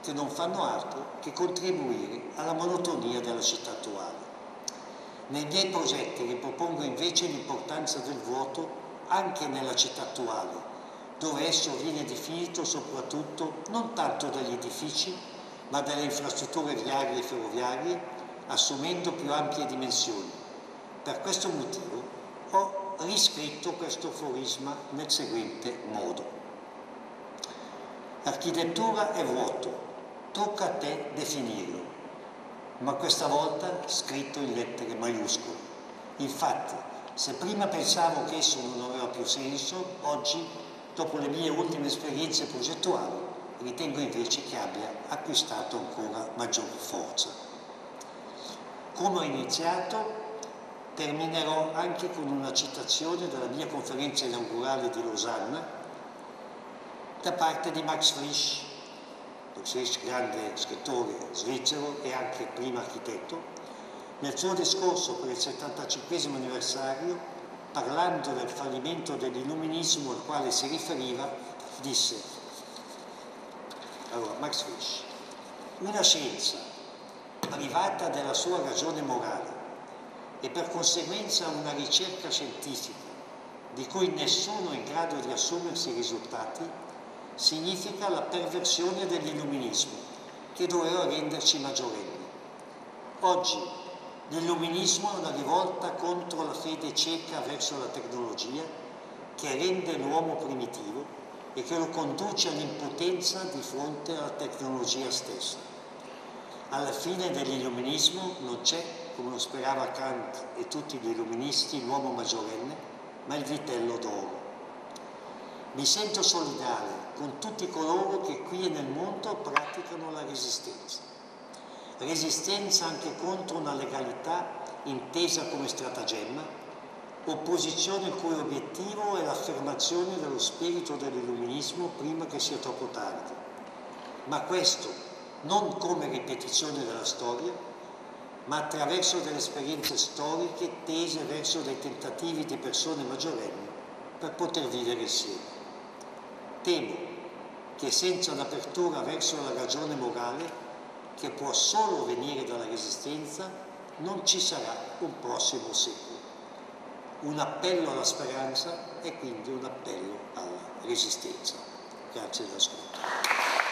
[SPEAKER 2] che non fanno altro che contribuire alla monotonia della città attuale. Nei miei progetti ripropongo invece l'importanza del vuoto anche nella città attuale, dove esso viene definito soprattutto non tanto dagli edifici, ma dalle infrastrutture viarie e ferroviarie, assumendo più ampie dimensioni. Per questo motivo ho riscritto questo aforisma nel seguente modo. L'architettura è vuoto, tocca a te definirlo, ma questa volta scritto in lettere maiuscole. Infatti, se prima pensavo che esso non aveva più senso, oggi, dopo le mie ultime esperienze progettuali, ritengo invece che abbia acquistato ancora maggior forza. Come ho iniziato, terminerò anche con una citazione della mia conferenza inaugurale di Losanna da parte di Max Frisch, Frisch grande scrittore svizzero e anche prima architetto, nel suo discorso per il 75 anniversario, parlando del fallimento dell'illuminismo al quale si riferiva, disse, allora Max Frisch, una scienza privata della sua ragione morale e per conseguenza una ricerca scientifica di cui nessuno è in grado di assumersi i risultati, significa la perversione dell'illuminismo che doveva renderci maggiorenni. Oggi L'illuminismo è una rivolta contro la fede cieca verso la tecnologia che rende l'uomo primitivo e che lo conduce all'impotenza di fronte alla tecnologia stessa. Alla fine dell'illuminismo non c'è, come lo sperava Kant e tutti gli illuministi, l'uomo maggiorenne, ma il vitello d'oro. Mi sento solidale con tutti coloro che qui e nel mondo praticano la resistenza resistenza anche contro una legalità intesa come stratagemma, opposizione il cui obiettivo è l'affermazione dello spirito dell'illuminismo prima che sia troppo tardi. Ma questo non come ripetizione della storia, ma attraverso delle esperienze storiche tese verso dei tentativi di persone maggiorenni per poter vivere insieme. Temo che senza un'apertura verso la ragione morale che può solo venire dalla resistenza, non ci sarà un prossimo secolo. Un appello alla speranza è quindi un appello alla resistenza. Grazie dell'ascolto.